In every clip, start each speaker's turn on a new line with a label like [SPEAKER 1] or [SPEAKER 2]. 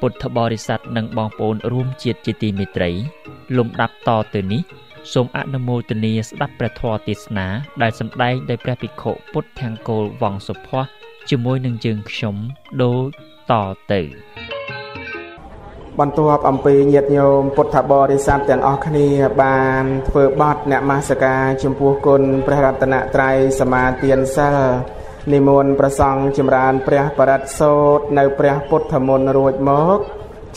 [SPEAKER 1] ពុទ្ធបរិស័ទនិងបងប្អូនរួមជាតិជាទីមេត្រី លំដាប់តទៅនេះសូមអនុមោទនាស្ដាប់ព្រះធម៌ទេសនា ដែលសម្ដែងដោយព្រះភិក្ខុពុទ្ធង្គគោលវង្សសុភ័ក្រជាមួយនឹងយើងខ្ញុំដូចតទៅ
[SPEAKER 2] បន្ទាប់អំពីញាតិញោមពុទ្ធបរិស័ទទាំងអស់គ្នា បានធ្វើបទអ្នកមាសការចំពោះគុណព្រះរតនត្រ័យសមាទានសិល និមន្តប្រសង់ចម្រើនព្រះបរិត្តសោតនៅព្រះពុទ្ធមន្តរួចមក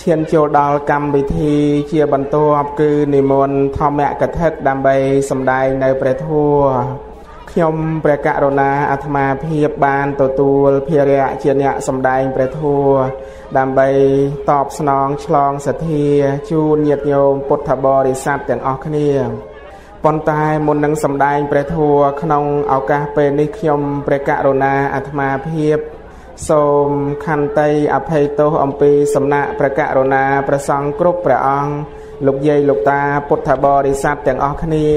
[SPEAKER 2] ឈានចូលដល់កម្មវិធីជាបន្ទាប់គឺនិមន្តធម្មកថាដើម្បីសម្ដែងនៅព្រះធម៌ខ្ញុំព្រះករុណាអាត្មាភាពបានទទួលភារៈជាអ្នកសម្ដែងព្រះធម៌ដើម្បីតបស្នងឆ្លងសទ្ធាជូនញាតិញោមពុទ្ធបរិស័ទទាំងអស់គ្នា ប៉ុន្តែមុននឹងសម្ដែងព្រះធម៌ក្នុងឱកាសពេលនេះខ្ញុំព្រះករុណាអាត្មាភាពសូមខន្តីអភ័យទោសអំពីសំណាក់ព្រះករុណាព្រះសង្ឃគ្រប់ព្រះអង្គលោកយាយលោកតាពុទ្ធបរិស័ទទាំងអស់គ្នា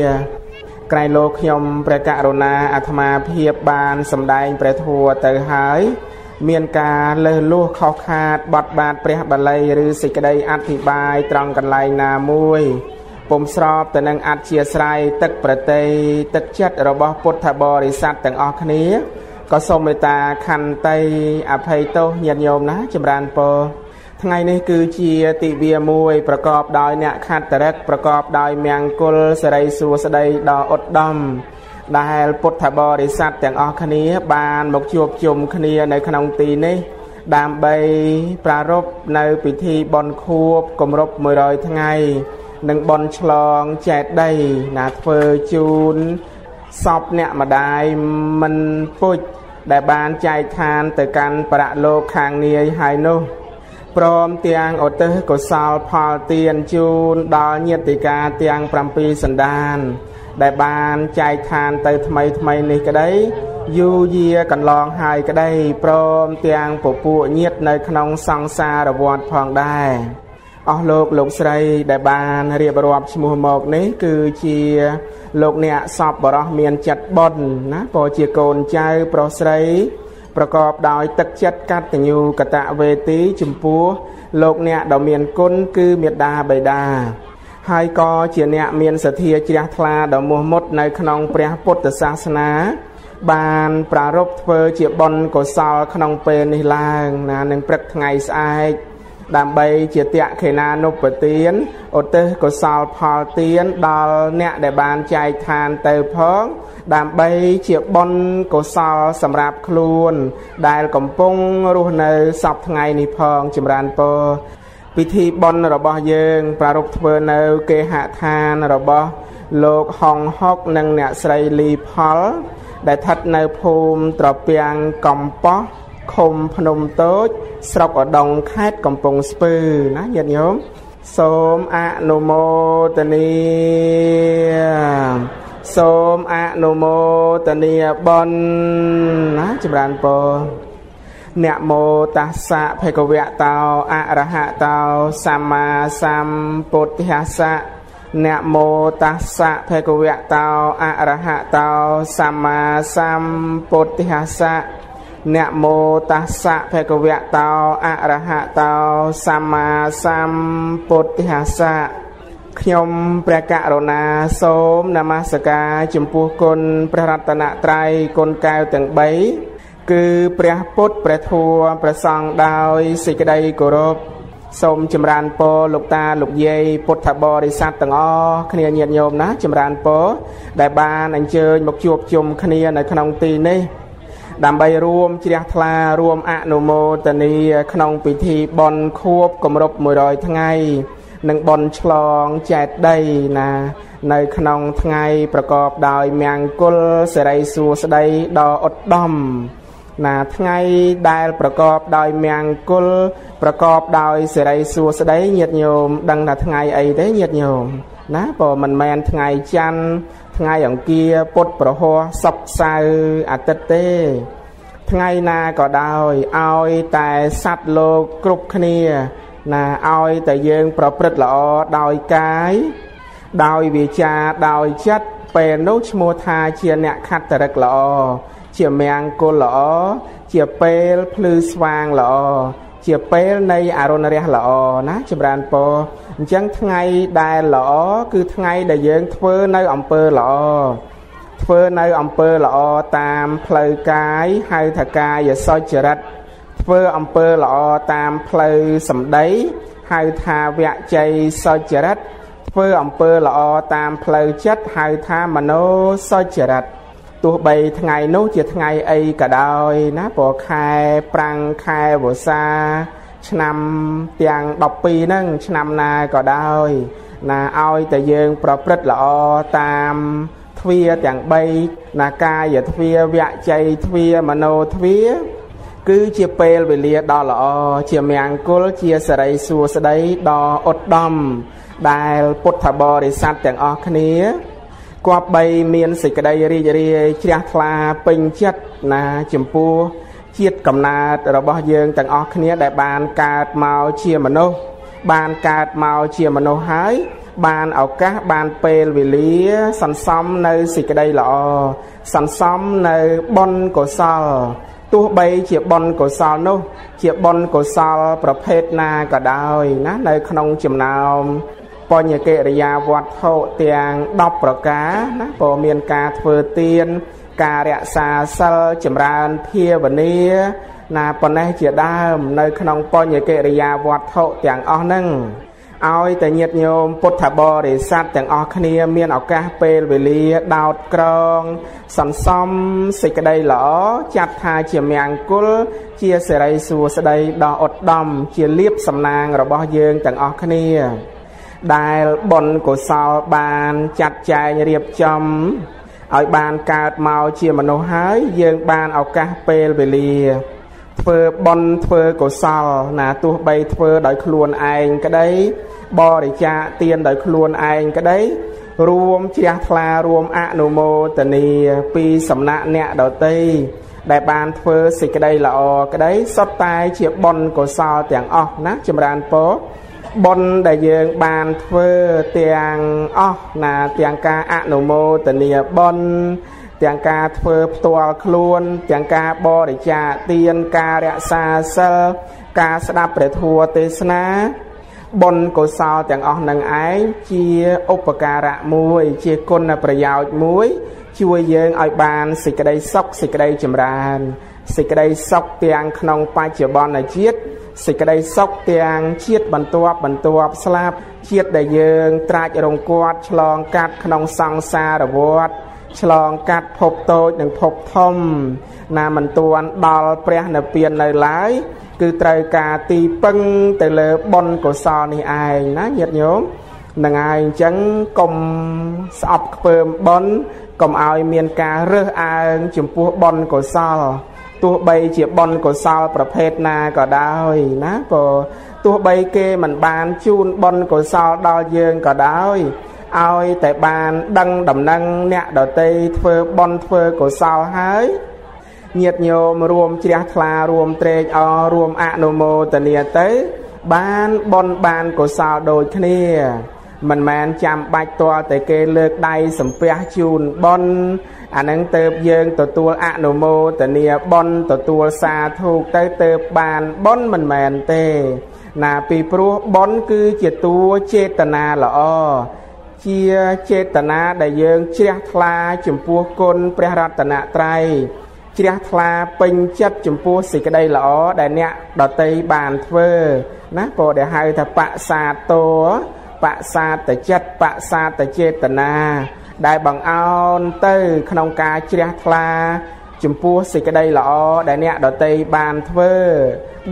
[SPEAKER 2] ក្រៃលោកខ្ញុំព្រះករុណាអាត្មាភាពបានសម្ដែងព្រះធម៌ទៅហើយមានការលើសលួសខុសខាតបត់បាតព្រះបាលីឬសេចក្តីអធិប្បាយត្រង់កន្លែងណាមួយ ពុំស្របទៅនឹងអធិស្ស្រ័យទឹកប្រតិទឹកចិត្តរបស់ពុទ្ធបរិស័ទទាំងអស់គ្នាក៏សូមមេត្តាខន្តីអភ័យទោសញាតិញោមណាចម្រើនពរថ្ងៃនេះគឺជាទិវាមួយប្រកបដោយអ្នកខត្តរិកប្រកបដោយមង្គលសិរីសួស្តីដ៏ឧត្តមដែលពុទ្ធបរិស័ទទាំងអស់គ្នា បានមកជួបជុំគ្នានៅក្នុងទីនេះដើម្បីប្រារព្ធនៅពិធីបុណ្យខួបគម្រប់100ថ្ងៃ និងបន់ឆ្លងចែកដីណាធ្វើជូនសពអ្នកម្ដាយមិនពុជដែលបានចែកឋានទៅកាន់ប្រាក់លោកខាងនាយហើយនោះព្រមទាំងឧទ្ទិសកុសលផលទានជូនដល់ញាតិកាទាំង7សន្តាន ដែលបានចែកឋានទៅថ្មីថ្មីនេះក្តីយូយាកន្លងហើយក្តីព្រមទាំងពពួកញាតិនៅក្នុងសង្សារវដ្តផងដែរ អស់លោកលោកស្រីដែលបានរៀបរាប់ឈ្មោះមកនេះគឺជាលោកអ្នកសពបរោះមានចិត្តបុណ្យណាក៏ជាកូនចៅប្រុសស្រី ប្រកបដោយទឹកចិត្តកតញ្ញូកតវេទីចំពោះលោកអ្នកដ៏មានគុណគឺមេដាបេដាហើយក៏ជាអ្នកមានសទ្ធាជ្រះថ្លាដ៏មោះមុតនៅក្នុងព្រះពុទ្ធសាសនា បានប្រារព្ធធ្វើជាបុណ្យកុសលក្នុងពេលនេះឡើងណានឹងព្រឹកថ្ងៃស្អែក ដើម្បីជាតក្ខេណានុបទានឧទ្ទិសកុសលផលទានដល់អ្នកដែលបានចែកឋានទៅផង ដើម្បីជាបុណ្យកុសលសម្រាប់ខ្លួន ដែលកំពុងរស់នៅសពថ្ងៃនេះផងចម្រើនពរពិធីបុណ្យរបស់យើង ប្រារព្ធធ្វើនៅគេហដ្ឋានរបស់លោកហងហុកនិងអ្នកស្រីលីផល ដែលស្ថិតនៅភូមិត្រពាំងកំប៉ោះ ឃុំភ្នំតូច ស្រុកឧដុង្គខេត្តកំពង់ស្ពឺណាញាតិញោមសូមអនុមោទនាសូមអនុមោទនាបុណ្យណាចម្រើនពរអ្នកមោតស្សៈភគវៈតោអរហតោសម្មាសម្ពុទ្ធស្សៈអ្នកមោតស្សៈភគវៈតោអរហតោសម្មាសម្ពុទ្ធស្សៈ នមោតស្សៈភគវៈតោអរហតោសម្មាសម្ពុទ្ធស្សៈខ្ញុំព្រះករុណាសូមនមស្ការចំពោះគុណព្រះរតនត្រ័យគុណកែវទាំង3គឺព្រះពុទ្ធព្រះធម៌ព្រះសង្ឃដោយសេចក្តីគោរពសូមចម្រើនពរលោកតាលោកយាយពុទ្ធបរិស័ទទាំងអស់គ្នាញាតិញោមណាចម្រើនពរដែលបានអញ្ជើញមកជួបជុំគ្នានៅក្នុងទីនេះ ដើម្បីរួមជ្រះថ្លារួមអនុមោទនីក្នុងពិធីបុណ្យខួបគម្រប់100ថ្ងៃនិងបុណ្យឆ្លងចែកដីណា នៅក្នុងថ្ងៃប្រកបដោយមង្គលសិរីសួស្តីដ៏ឧត្តមណាថ្ងៃដែលប្រកបដោយមង្គលប្រកបដោយសិរីសួស្តីញាតិញោមដឹងថាថ្ងៃអីទេញាតិញោមណាព្រោះមិនមែនថ្ងៃច័ន្ទ ថ្ងៃអង្គារពុទ្ធប្រហោះសុកសៅរ៍អាទិត្យទេ ថ្ងៃណាក៏ដោយឲ្យតែសត្វលោកគ្រប់គ្នា ណាឲ្យតែយើងប្រព្រឹត្តល្អដោយកាយដោយវាចាដោយចិត្តពេលនោះឈ្មោះថាជាអ្នកខត្តរិកល្អជាមង្គលល្អជាពេលភ្លឺស្វាងល្អ ជាពេលនៃអរុណរះល្អណាចម្រើនពរអញ្ចឹងថ្ងៃដែលល្អគឺថ្ងៃដែលយើងធ្វើនៅអំពើល្អធ្វើនៅអំពើល្អតាមផ្លូវកាយហៅថាកាយសុចរិតធ្វើអំពើល្អតាមផ្លូវសម្ដីហៅថាវជ័យសុចរិតធ្វើអំពើល្អតាមផ្លូវចិត្តហៅថាមโนសុចរិត ទោះបីថ្ងៃនោះជាថ្ងៃអីក៏ដោយណាព្រោះខែប្រាំងខែវស្សា ឆ្នាំទាំង12ហ្នឹងឆ្នាំណាក៏ដោយណាឲ្យតែយើងប្រព្រឹត្តល្អតាមទ្វាទាំង3ណាកាយទ្វាវជ័យទ្វាមโนទ្វាគឺជាពេលវេលាដ៏ល្អជាមង្គលជាសរិសួស្តីដ៏ឧត្តមដែលពុទ្ធបរិស័ទទាំងអស់គ្នា គប្បីមានសេចក្តីរីករាយជ្រះថ្លាពេញចិត្តណាចំពោះជាតិកំណើតរបស់យើងទាំងអស់គ្នាដែលបានកើតមកជាមនុស្សបានកើតមកជាមនុស្សហើយ បានឱកាសបានពេលវេលាសន្សំនៅសេចក្តីល្អសន្សំនៅបុណ្យកុសលទោះបីជាបុណ្យកុសលនោះ ជាបុណ្យកុសលប្រភេទណាក៏ដោយណានៅក្នុងចំណោម បញ្ញកិរិយាវត្ថុទាំង10ប្រការណាក៏មានការធ្វើទាន ការរក្សាសិលចម្រើនភាវនាណាប៉ុណ្ណេះជាដើម នៅក្នុងបញ្ញកិរិយាវត្ថុទាំងអស់ហ្នឹងឲ្យតែញាតញោមពុទ្ធបរិស័ទទាំងអស់គ្នាមានឱកាសពេលវេលាដោតក្រង សន្សំសេចក្តីល្អចាត់ថាជាមង្គល ជាសិរីសួស្តីដ៏ឧត្តមជាលៀបសំណាងរបស់យើងទាំងអស់គ្នា ដែលបុណ្យកុសលបានចាត់ចែងរៀបចំឲ្យបានកើតមកជាមនុស្សហើយយើងបានឱកាសពេលវេលា ធ្វើបុណ្យធ្វើកុសល ណាទោះបីធ្វើដោយខ្លួនឯងក្តីបរិច្ចាគទានដោយខ្លួនឯងក្តីរួមជ្រះថ្លារួមអនុមោទនីពីសំណាក់អ្នកដតីដែលបានធ្វើសេចក្តីល្អក្តីសុទ្ធតែជាបុណ្យកុសលទាំងអស់ណាចម្រើនពរ បុណ្យដែលយើងបានធ្វើទាំងអស់ណាទាំងការអនុមោទនីបុណ្យទាំងការធ្វើផ្ទាល់ខ្លួន ទាំងការបរិច្ចាគទានការរក្សាសិលការស្ដាប់ព្រះធម៌ទេសនាបុណ្យកុសលទាំងអស់នឹងឯងជាឧបការៈមួយ ជាគុណប្រយោជន៍មួយ ជួយយើងឲ្យបានសេចក្តីសុខសេចក្តីចម្រើនសេចក្តីសុខទាំងក្នុងបច្ចុប្បន្នជាតិ សេចក្តីសុខទាំងជាតិបន្ទាប់បន្ទាប់ស្លាប់ជាតិដែលយើង ត្រាច់រងគាត់ឆ្លងកាត់ក្នុងសង្សារវដ្តឆ្លងកាត់ភពតូចនិងភពធំ ណាមិនទាន់ដល់ព្រះនិព្វាននៅឡើយ គឺត្រូវការទីពឹងទៅលើបុណ្យកុសលនេះឯងណាញាតិញោមនឹងឯងអញ្ចឹងកុំស្អប់ខ្ពើមបុណ្យកុំឲ្យមានការរើសអើងចំពោះបុណ្យកុសល ទោះបីជាបុណ្យកុសលប្រភេទណាក៏ដោយណាក៏ទោះបីគេមិនបានជូនបុណ្យកុសលដល់យើងក៏ដោយឲ្យតែបានដឹងដំណឹងអ្នកដតីធ្វើបុណ្យធ្វើកុសលហើយញាតញោមរួមជ្រះថ្លារួមត្រេកអររួមអនុមោទនាទៅ បានបុណ្យបានកុសលដូចគ្នា មិនមែនចាំបាច់ទាល់តែគេលើកដៃសំពះជូនបុណ្យអានឹងទៅយើងទទួលអនុមោទនាបុណ្យទទួលសាធុទៅទៅបានបុណ្យមិនមែនទេ ណាពីព្រោះបុណ្យគឺជាតួចេតនាល្អជាចេតនាដែលយើងជ្រះថ្លាចំពោះគុណព្រះរតនត្រ័យជ្រះថ្លាពេញចិត្តចំពោះសេចក្តីល្អដែលអ្នកដតីបានធ្វើ ណាក៏ដែលហៅថាបសាទោ បសាតចិត្តបសាតចេតនាដែលបង្អោនទៅ ក្នុងការជ្រះថ្លា ចំពោះសេចក្តីល្អដែលអ្នកដតីបានធ្វើ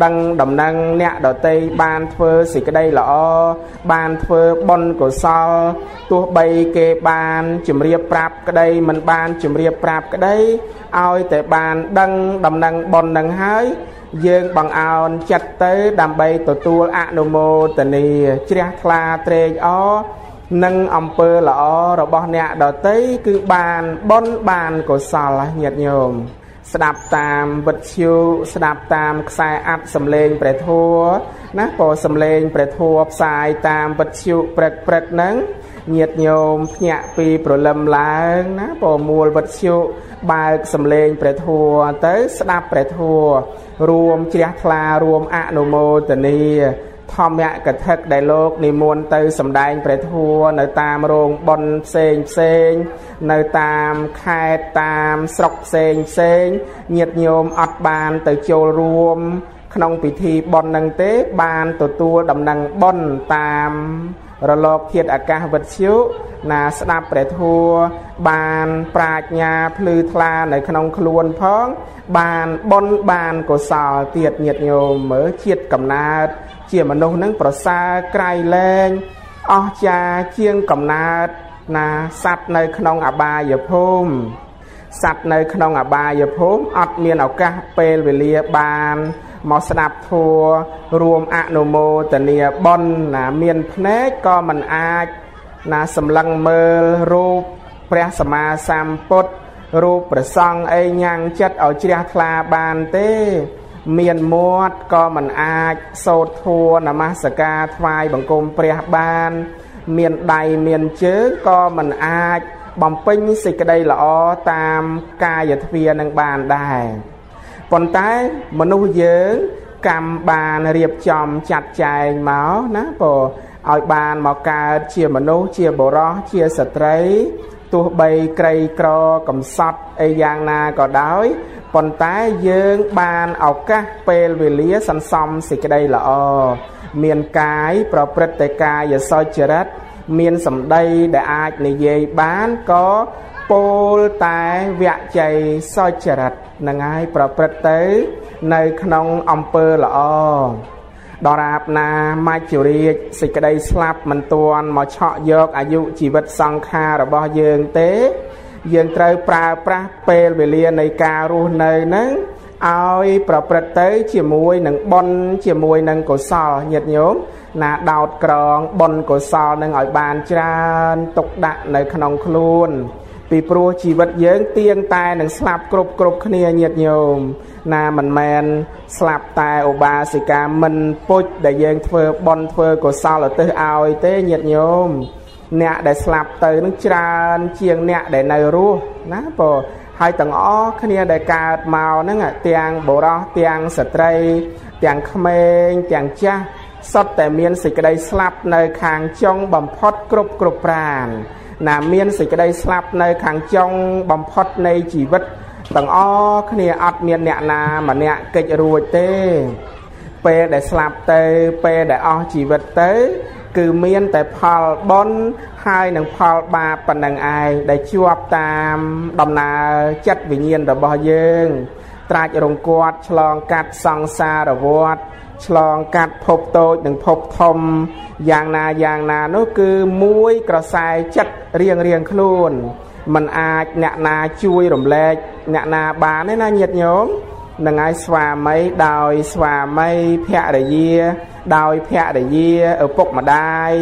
[SPEAKER 2] ដឹងដំណឹងអ្នកដតីបានធ្វើសេចក្តីល្អបានធ្វើបុណ្យកុសលទោះបីគេបានជម្រាបប្រាប់ក្តីមិនបានជម្រាបប្រាប់ក្តីឲ្យតែបានដឹងដំណឹងបុណ្យនឹងហើយ យើងបង្អោនចិត្តទៅ ដើម្បីទទួលអនុមោទនីជ្រះថ្លាត្រេកអរនិងអំពើល្អរបស់អ្នកដតីគឺបានបុណ្យបានកុសលញាតិញោមស្ដាប់តាមវិទ្យុស្ដាប់តាមខ្សែអត្ថសំឡេងព្រះធัวណាក៏សំឡេងព្រះធัวផ្សាយតាមវិទ្យុព្រឹកព្រឹកហ្នឹង ញាតញោមភ្ញាក់ពីប្រលឹមឡើងណាពមួលវត្តជុបើកសំឡេងព្រះធัวទៅស្ដាប់ព្រះធัวរួមជ្រះថ្លារួមអនុមោទនាធម្មកថាដែលលោកនិមន្តទៅសម្ដែងព្រះធัวនៅតាមរោងប៉ុនផ្សេងផ្សេងនៅតាមខេត្តតាមស្រុកផ្សេងផ្សេងញាតញោមអត់បានទៅចូលរួម ក្នុងពិធីប៉ុននឹងទេបានទទួលដំណឹងប៉ុនតាម រលកធាតុអាកាសវិទ្យុណាស្ដាប់ព្រះធัวបានប្រាជ្ញាភ្លឺថ្លានៅក្នុងខ្លួនផង បានបុណ្យបានកុសលទៀតញាតញោមមើលជាតិកំណើតជាមនុស្សនឹងប្រសើរក្រៃលែងអស្ចារ្យជាងកំណើតណាសัตว์នៅក្នុងអបាយភូមិសัตว์នៅក្នុងអបាយភូមិអត់មានឱកាសពេលវេលាបាន មកស្ដាប់ធัวរួមអនុមោទនាបុណ្យណាមានភ្នែកក៏មិនអាចណាសម្លឹងមើលរូបព្រះសម្មាសម្ពុទ្ធរូបព្រះសង្ឃអីញ៉ាំងចិត្តឲ្យជ្រះថ្លាបានទេមានមាត់ក៏មិនអាចសូត្រធัวនមស្ការថ្វាយបង្គំព្រះបាន មានដៃមានជើងក៏មិនអាចបំពេញសេចក្តីល្អតាមកាយទ្វានឹងបានដែរ ប៉ុន្តែមនុស្សយើងកម្មបានរៀបចំចាត់ចែងមកណាពឲ្យបានមកកើតជាមនុស្សជាបុរសជាស្ត្រីទោះបីក្រីក្រកំសត់អីយ៉ាងណាក៏ដោយប៉ុន្តែយើងបានឱកាសពេលវេលាសន្សំសេចក្តីល្អមានកាយប្រព្រឹត្តតែកាយសុចរិតមានសម្ដីដែលអាចនិយាយបានក៏ពោលតែវជ័យសុចរិត នឹងហើយប្រព្រឹត្តទៅ នៅក្នុងអំពើល្អដរាបណាមច្ចុរាជសេចក្តីស្លាប់មិនទាន់មកឆក់យកអាយុជីវិតសង្ខាររបស់យើងទេ យើងត្រូវប្រើប្រាស់ពេលវេលានៃការរស់នៅហ្នឹងឲ្យប្រព្រឹត្តទៅជាមួយនឹងបុណ្យជាមួយនឹងកុសលញាតិញោមណាដោតក្រងបុណ្យកុសលនឹងឲ្យបានច្រើនទុកដាក់នៅក្នុងខ្លួន ពីព្រោះជីវិតយើងទៀងតែនឹងស្លាប់គ្រប់គ្រប់គ្នាញាតិញោមណាមិនមែនស្លាប់តែឧបាសិកាមិនពុជដែលយើងធ្វើបុណ្យធ្វើកុសលឧទ្ទិសឲ្យទេញាតិញោមអ្នកដែលស្លាប់ទៅនឹងច្រើនជាងអ្នកដែលនៅរស់ណាព្រោះហើយទាំងអស់គ្នាដែលកើតមកហ្នឹងទាំងបុរសទាំងស្ត្រី ទាំងក្មេងទាំងចាស់សុទ្ធតែមានសេចក្តីស្លាប់នៅខាងចុងបំផុតគ្រប់គ្រប់ប្រាន ណាមានសេចក្តីស្លាប់នៅខាងចុងបំផុតនៃជីវិតទាំងអស់គ្នាអត់មានអ្នកណាម្នាក់កិច្ចរួចទេ ពេលដែលស្លាប់ទៅពេលដែលអស់ជីវិតទៅ គឺមានតែផលបុណ្យហើយនឹងផលបាបប៉ុណ្ណឹងឯងដែលជាប់តាមដំណើរចិត្តវិញ្ញាណរបស់យើងត្រាច់រង្គត់ឆ្លងកាត់សង្សារវដ្ត ឆ្លងកាត់ភពតូចនិងភពធំយ៉ាងណាយ៉ាងណានោះគឺមួយក្រសែចិត្តរៀងរៀងខ្លួនมันអាចអ្នកណាជួយរំលែកអ្នកណាបានទេណាញាតិញោមនឹងឲ្យស្វាមីដោយស្វាមីភរិយា ដោយភរិយាឪពុកម្ដាយ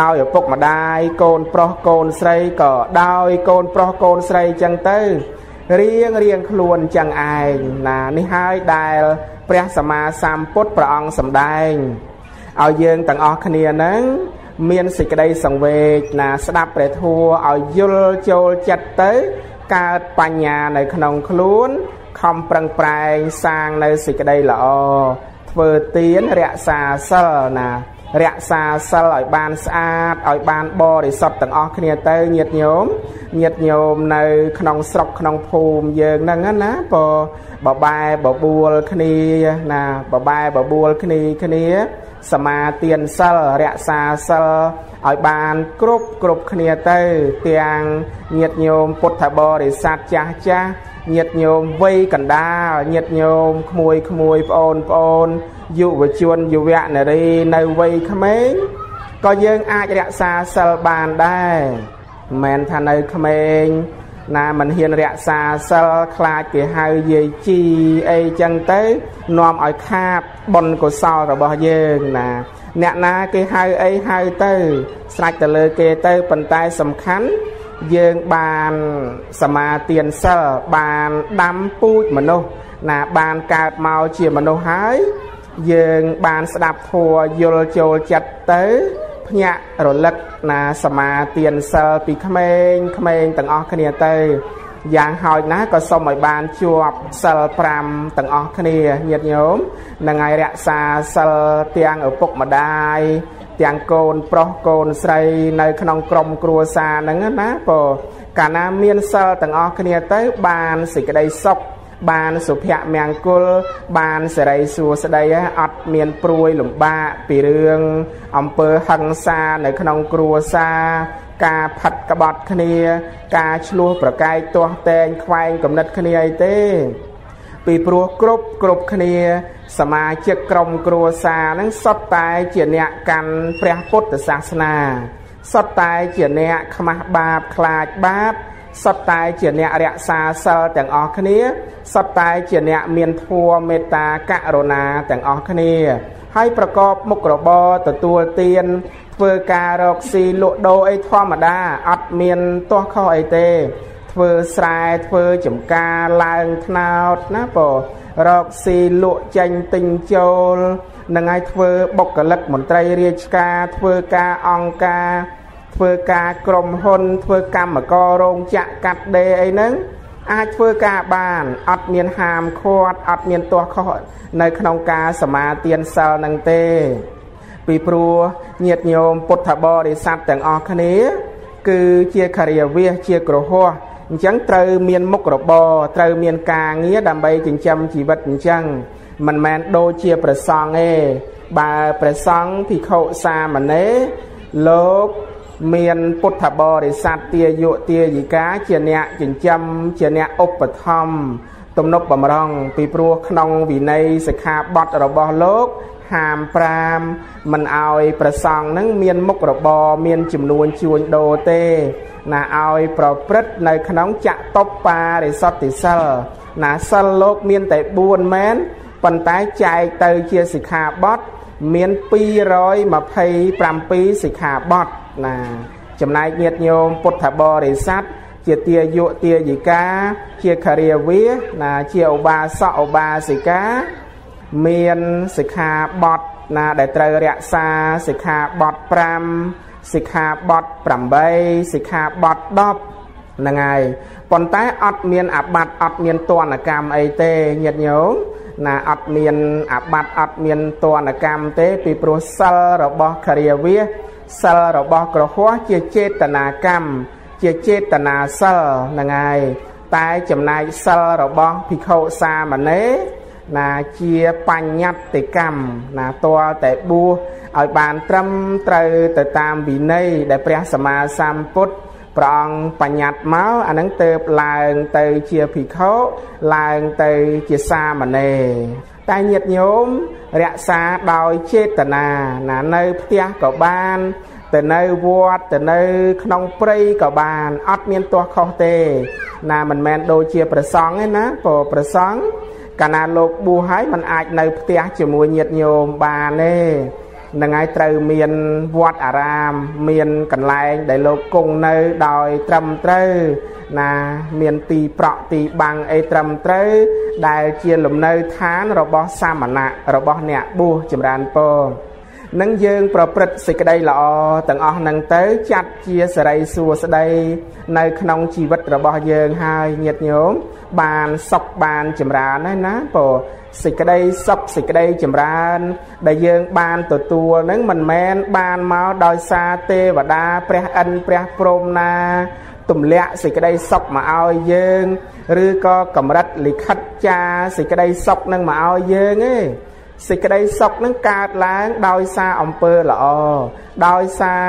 [SPEAKER 2] ដោយឪពុកម្ដាយកូនប្រុសកូនស្រីក៏ដោយកូនប្រុសកូនស្រីចឹងទៅរៀងរៀងខ្លួនចឹងឯងណានេះហើយដែល ព្រះសម្មាសម្ពុទ្ធព្រះអង្គសម្ដែងឲ្យយើងទាំងអស់គ្នានឹងមានសេចក្តីសង្វេគណាស្ដាប់ព្រះធម៌ឲ្យយល់ចូលចិត្តទៅ កើតបញ្ញានៅក្នុងខ្លួន ខំប្រឹងប្រែងសាងនៅសេចក្តីល្អធ្វើទានរក្សាសិលណា រក្សាសិលឲ្យបានស្អាតឲ្យបានបរិសុទ្ធទាំងអស់គ្នាទៅញាតិញោមញាតិញោមនៅ ក្នុងស្រុកក្នុងភូមិយើងហ្នឹងណាពបបែបបួលគ្នាណាបបែបបួលគ្នាគ្នា សមាទានសិលរក្សាសិលឲ្យបានគ្រប់គ្រប់គ្នាទៅទាំងញាតិញោមពុទ្ធបរិស័ទចាស់ចាស់ញាតិញោមវ័យកណ្ដាលញាតិញោមក្មួយក្មួយប្អូនប្អូន យុវជនយុវនារីនៅវ័យក្មេងក៏យើងអាចរក្សាសិលបានដែរមិនមែនថានៅក្មេងណាមិនហ៊ានរក្សាសិលខ្លាចគេហៅយាយជីអីចឹងទៅនាំឲ្យខាតបុណ្យកុសលរបស់យើងណាអ្នកណាគេហៅអីហៅទៅ ស្រេចទៅលើគេទៅប៉ុន្តែសំខាន់យើងបានសមាទានសិលបានដាំពូជមនុស្សណាបានកើតមកជាមនុស្សហើយ យើងបានស្ដាប់ធัวយល់ចូលចិត្តទៅភ្ញាក់រលឹកណាសមាទានសិលពីក្មេងក្មេងទាំងអស់គ្នាទៅយ៉ាងហោចណាស់ក៏សូមឲ្យបានជាប់សិល5ទាំងអស់គ្នាញាតិញោមនឹងឲ្យរក្សាសិលទាំងឪពុកម្ដាយទាំងកូនប្រុសកូនស្រីនៅក្នុងក្រុមគ្រួសារហ្នឹងណាពោកាលណាមានសិលទាំងអស់គ្នាទៅបានសេចក្តីសុខ បានសុភមង្គល បានសេរីសួស្តីអត់មានព្រួយលំបាកពីរឿងអំពើហិង្សានៅក្នុងគ្រួសារការផាត់ក្បត់គ្នា ការឆ្លោះប្រកែកទាស់តែងខ្វែងគំនិតគ្នាអីទេពីព្រោះគ្រប់គ្រប់គ្នា សមាជិកក្រុមគ្រួសារនឹងសុទ្ធតែជាអ្នកកាន់ព្រះពុទ្ធសាសនាសុទ្ធតែជាអ្នកខ្មាស់បាបខ្លាចបាប សុទ្ធតែជាអ្នករក្សាសិលទាំងអស់គ្នាសុទ្ធតែជាអ្នកមានធម៌មេត្តាករុណាទាំងអស់គ្នា ហើយប្រកបមុខរបរទទួលទានធ្វើការរកស៊ីលក់ដូរអីធម្មតាអត់មានទាស់ខុសអីទេធ្វើស្រែធ្វើចំការឡើងថ្នោតណាបងរកស៊ីលក់ចេញទិញចូលនឹងឲ្យធ្វើបុគ្គលិកមន្ត្រីរាជការធ្វើការអង្គការ ធ្វើការក្រុមហ៊ុន ធ្វើកម្មកររោងចក្រកាត់ដេរអីហ្នឹងអាចធ្វើការបានអត់មានហាមឃាត់អត់មានទាស់ខុសនៅក្នុងការសមាទានសិលនឹងទេ ពីព្រោះញាតិញោមពុទ្ធបរិស័ទទាំងអស់គ្នា គឺជាខារាវាសជាក្រហោះអញ្ចឹងត្រូវមានមុខរបរត្រូវមានការងារដើម្បីចិញ្ចឹមជីវិតអញ្ចឹងមិនមែនដូចជាប្រសង់ទេបើប្រសង់ភិក្ខុសាមណេរលោក មានពុទ្ធបរិស័ទទាយុទាយិកាជាអ្នកចិញ្ចឹមជាអ្នកឧបត្ថម្ភទំនប់បំរុងពីព្រោះក្នុងវិន័យសិក្ខាបទរបស់លោកហាម5មិនអោយប្រសង់នឹងមានមុខរបរមានចំនួនជួញដូរទេណាឲ្យប្រព្រឹត្តនៅក្នុងចតុបបារិសតិសិលណាសិលលោកមានតែ4មែនប៉ុន្តែចែកទៅជាសិក្ខាបទមាន227សិក្ខាបទ ណាចំណែកញាតិញោមពុទ្ធបរិស័ទជាទាយុទាយិកា ជាខារាវាណាជាឧបាសកឧបាសិកា មានសិក្ខាបទណាដែលត្រូវរក្សាសិក្ខាបទ5សិក្ខាបទ8សិក្ខាបទ10ហ្នឹងហើយប៉ុន្តែអត់មានអាបត្តិអត់មានទណ្ឌកម្មអីទេញាតិញោមណាអត់មានអាបត្តិអត់មានទណ្ឌកម្មទេពីព្រោះសិលរបស់ខារាវាសិ លរបស់ក្រហោះជាចេតនាកម្មជាចេតនាសិលហ្នឹងហើយតែចំណែកសិលរបស់ភិក្ខុសាមណេរណាជាបញ្ញត្តិកម្មណាតលតែបួសឲ្យបានត្រឹមត្រូវទៅតាមវិន័យដែលព្រះសម្មាសម្ពុទ្ធព្រះអង្គបញ្ញត្តិមកអានឹងទៅឡើងទៅជាភិក្ខុឡើងទៅជាសាមណេរ តែញាតិញោមរក្សាដោយចេតនាណានៅផ្ទះក៏បានទៅនៅវត្តទៅនៅ ក្នុងព្រៃក៏បានអត់មានទាស់ខុសទេ ណាមិនមែនដូចជាប្រសង់ទេណាព្រោះប្រសង់កាលណាលោកបួសហើយมันអាចនៅផ្ទះជាមួយញាតិញោមបានទេ នឹងហើយត្រូវមានវត្តអារាម មានកន្លែងដែលលោកគង់នៅដោយត្រឹមត្រូវណាមានទីប្រក់ទីបាំងអីត្រឹមត្រូវដែលជាលំនៅឋានរបស់សាមណៈរបស់អ្នកបួសចម្រើនពរនឹងយើងប្រព្រឹត្តសេចក្តីល្អទាំងអស់នឹងទៅចាត់ជាសេរីសួស្តីនៅក្នុងជីវិតរបស់យើងហើយញាតិញោមបានសុខបានចម្រើនហើយណាព្រោះ សេចក្តីសុខសេចក្តីចម្រើន ដែលយើងបានទទួលនឹងមិនមែនបានមកដោយសារទេវតាព្រះអិនព្រះព្រំណាទម្លាក់សេចក្តីសុខមកឲ្យយើង ឬក៏កម្រិតលិខិតចាសេចក្តីសុខនឹងមកឲ្យយើងទេសេចក្តីសុខនឹងកើតឡើងដោយសារអំពើល្អដោយសារ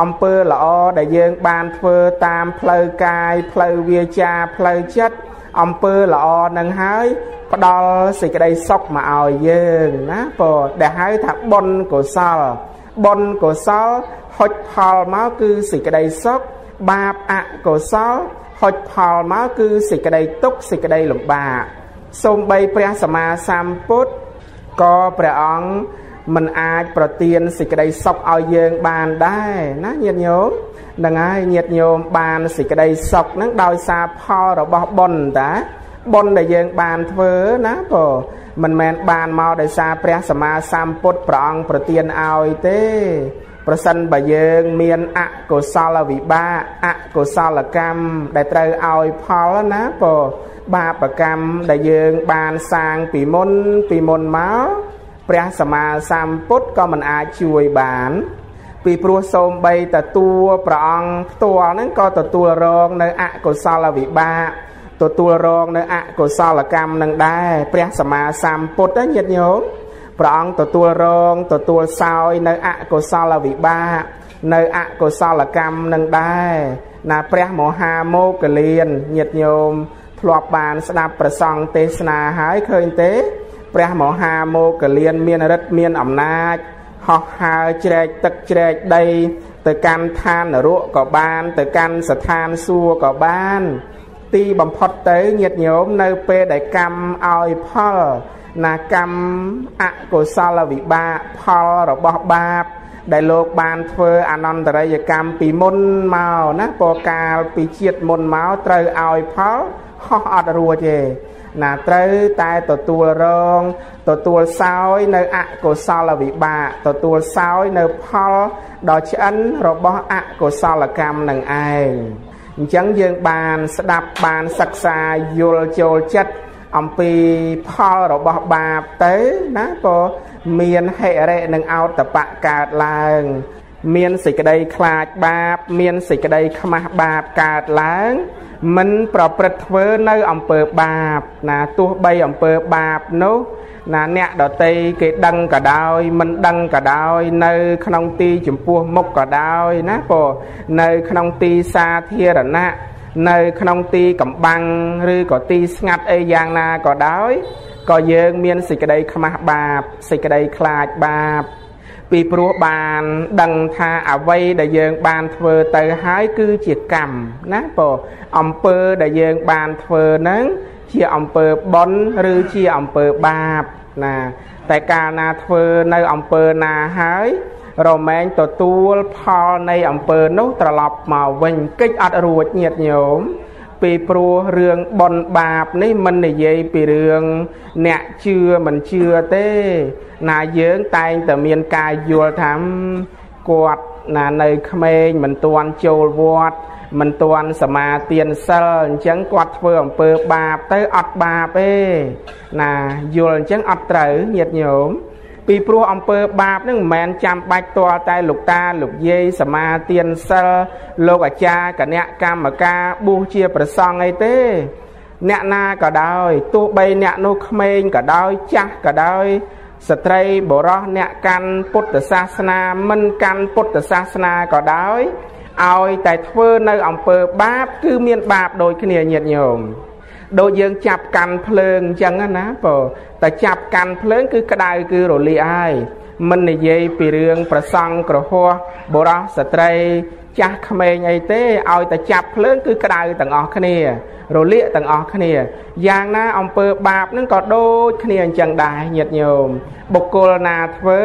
[SPEAKER 2] អំពើល្អដែលយើងបានធ្វើតាមផ្លូវកាយផ្លូវវាចាផ្លូវចិត្ត អំពើល្អនឹងហើយផ្ដល់សេចក្តីសុខមកឲ្យយើងណាពោដែលហៅថាបុណ្យកុសលបុណ្យកុសលហុចផលមកគឺសេចក្តីសុខបាបអកុសលហុចផលមកគឺសេចក្តីទុក្ខសេចក្តីលំបាកសូម្បីព្រះសម្មាសម្ពុទ្ធក៏ព្រះអង្គមិនអាចប្រទានសេចក្តីសុខឲ្យយើងបានដែរណាញាតិញោម នឹងហើយញាតិញោមបានសេចក្តីសុខហ្នឹងដោយសារផលរបស់បុណ្យតាបុណ្យដែលយើងបានធ្វើណាក៏មិនមែនបានមកដោយសារព្រះសម្មាសម្ពុទ្ធព្រះអង្គប្រទានឲ្យទេប្រសិនបើយើងមានអកុសលវិបាកអកុសលកម្មដែលត្រូវឲ្យផលណាពោបាបកម្មដែលយើងបានសាងពីមុនពីមុនមកព្រះសម្មាសម្ពុទ្ធក៏មិនអាចជួយបាន ពីព្រោះសូមបីតតួព្រះអង្គផ្ទាល់ហ្នឹងក៏ទទួលរងនៅអកុសលវិបាកទទួលរងនៅអកុសលកម្មនឹងដែរព្រះសម្មាសម្ពុទ្ធញាតិញោមព្រះអង្គទទួលរងទទួលសោយនៅអកុសលវិបាកនៅអកុសលកម្មនឹងដែរណាព្រះមហាមោគលានញាតិញោមធ្លាប់បានស្ដាប់ប្រសង់ទេសនាហើយឃើញទេ ព្រះមហាមោគលានមានរិទ្ធមានអំណាច ហោះហើរជ្រែកទឹកជ្រែកដី ទៅកាន់ឋាននរកក៏បាន ទៅកាន់ស្ថានសួគ៌ក៏បាន ទីបំផុតទៅញាតិញោមនៅពេលដែលកម្មឲ្យផលណាកម្មអកុសលវិបាកផលរបស់បាប ដែលលោកបានធ្វើអនន្តរិយកម្មពីមុនមកណាពរកាលពីជាតិមុនមកត្រូវឲ្យផលហោះអត់រួចទេ ណាត្រូវតែទទួលរង ទទួលសោយនៅអកុសលវិបាកទទួលសោយនៅផលដ៏ឆ្អិនរបស់អកុសលកម្មនឹងឯងអញ្ចឹងយើងបានស្ដាប់បានសិក្សាយល់ចូលចិត្តអំពីផលរបស់បាបទៅណាក៏មានហិរិនិងអោតបៈកើតឡើង មានសេចក្តីខ្លាចបាប មានសេចក្តីខ្មាស់បាបកើតឡើង មិនប្រព្រឹត្តធ្វើនៅអំពើបាប ណាទោះបីអំពើបាបនោះណាអ្នកដតីគេដឹងក៏ដោយមិនដឹងក៏ដោយនៅក្នុងទីចំពោះមុខក៏ដោយណាពោនៅក្នុងទីសាធារណៈនៅក្នុងទីកំបាំងឬក៏ទីស្ងាត់អីយ៉ាងណាក៏ដោយក៏យើងមានសេចក្តីខ្មាស់បាបសេចក្តីខ្លាចបាប ពីព្រោះបានដឹងថាអ្វីដែលយើងបានធ្វើទៅហើយគឺជាកម្មណាពោអំពើដែលយើងបានធ្វើហ្នឹងជាអំពើបុណ្យឬជាអំពើបាបណាតែកាលណាធ្វើនៅអំពើណាហើយរមែងទទួលផលនៃអំពើនោះត្រឡប់មកវិញកិច្ចអត់រួចញាតញោម ពីព្រោះរឿងបនបាបនេះមិននិយាយពីរឿងអ្នកជឿមិនជឿទេ ណាយើងតែងតែមានការយល់ថាគាត់ណានៅក្មេងមិនទាន់ចូលវត្តមិនទាន់សមាទានសិលអញ្ចឹងគាត់ធ្វើអំពើបាបទៅអត់បាបទេណាយល់អញ្ចឹងអត់ត្រូវញាតញោម ពីព្រោះអំពើបាបនឹងមិនមែនចាំបាច់ទាល់តែលោកតាលោកយាយសមាទានសិលលោកអាចារ្យគណៈកម្មការបួសជាប្រសង់អីទេ អ្នកណាក៏ដោយទោះបីអ្នកនោះក្មេងក៏ដោយចាស់ក៏ដោយស្ត្រីបរោះអ្នកកាន់ពុទ្ធសាសនាមិនកាន់ពុទ្ធសាសនាក៏ដោយឲ្យតែធ្វើនៅអំពើបាប គឺមានបាបដូចគ្នាញាតិញោម ដូចយើងចាប់កាន់ភ្លើងអញ្ចឹងណាបើតែចាប់កាន់ភ្លើងគឺក្តៅគឺរលាកហើយមិននិយាយពីរឿងប្រសង់ក្រហោះបុរសស្ត្រីចាស់ក្មេងអីទេឲ្យតែចាប់ភ្លើងគឺក្តៅទាំងអស់គ្នា រលាកទាំងអស់គ្នាយ៉ាងណាអំពើបាបនឹងក៏ដូចគ្នាអញ្ចឹងដែរញាតិញោមបុគ្គលណាធ្វើ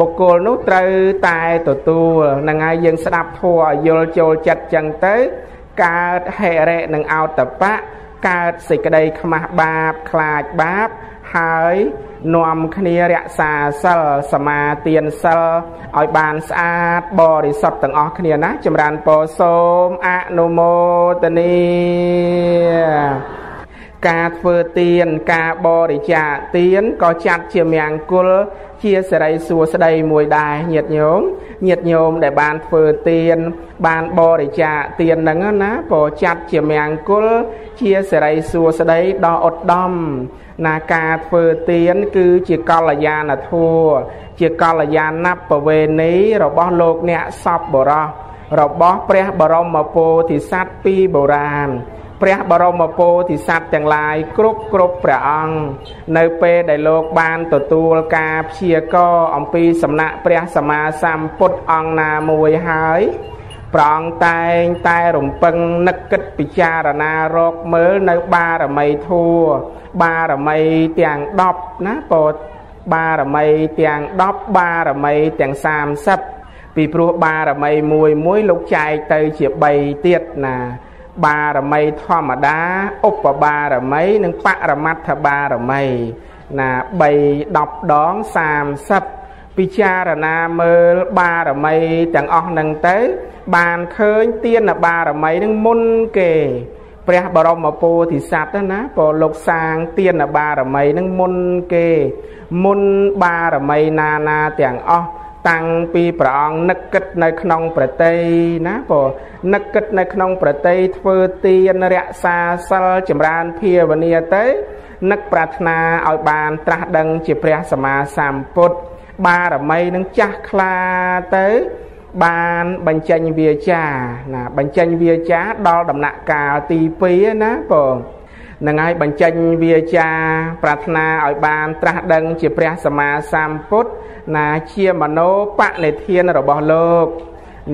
[SPEAKER 2] បុគ្គលនោះត្រូវតែទទួលហ្នឹងហើយយើងស្ដាប់ធัวយល់ចូលចិត្តអញ្ចឹងទៅកើតហេរិនិងអោតបៈ កើតសេចក្តីខ្មាស់បាបខ្លាចបាបហើយនាំគ្នារក្សាសិលសមាទានសិលឲ្យបានស្អាតបរិសុទ្ធទាំងអស់គ្នាណាចម្រើនពរសូមអនុមោទនី ការធ្វើទានការបរិច្ចាគទានក៏ចាត់ជាមង្គលជាសេរីសួស្តីមួយដែរញាតិញោមញាតិញោមដែលបានធ្វើទាន បានបរិច្ចាគទានហ្នឹងណាក៏ចាត់ជាមង្គលជាសេរីសួស្តីដ៏ឧត្តមណាការធ្វើទាន គឺជាកល្យាណធัวជាកល្យាណបវេនីរបស់លោកអ្នកសពបរោះរបស់ព្រះបរមពោធិសត្វពីបុរាណ ព្រះបរមពោធិសត្វទាំងឡាយគ្រប់គ្រប់ព្រះអង្គនៅពេលដែលលោកបានទទួលការព្យាករអំពីសំណាក់ព្រះសម្មាសម្ពុទ្ធអង្គណាមួយហើយព្រះអង្គតែងតែរំពឹងនឹកគិតពិចារណារកមើលនៅបារមីធัวបារមីទាំង10ណាពោបារមីទាំង10បារមីទាំង30ពីព្រោះបារមីមួយមួយលោកចែកទៅជា3ទៀតណា បារមីធម្មតាឧបបារមីនិងបរមត្ថបារមីណា3 10ដង30ពិចារណាមើលបារមីទាំងអស់នឹងទៅ បានឃើញទានបារមីនឹងមុនគេព្រះបរមពោធិសត្វណាព្រោះលោកសាងទានបារមីនឹងមុនគេ មុនបារមីណាណាទាំងអស់ តាំងពីព្រះអង្គនឹកគិតនៅក្នុងប្រតិណាព្រោះនឹកគិតនៅក្នុងប្រតិធ្វើទានរក្សាសិលចម្រើនភាវនាទៅនឹកប្រាថ្នាឲ្យបានត្រាស់ដឹងជាព្រះសម្មាសម្ពុទ្ធបារមីនឹងចាស់ខ្លាទៅបានបញ្ចេញវាចាណាបញ្ចេញវាចាដល់ដំណាក់កាលទី2ណាបងនឹងហើយបញ្ចេញវាចា ប្រាថ្នាឲ្យបានត្រាស់ដឹងជាព្រះសម្មាសម្ពុទ្ធ ណាជាមโนបនិធានរបស់លោក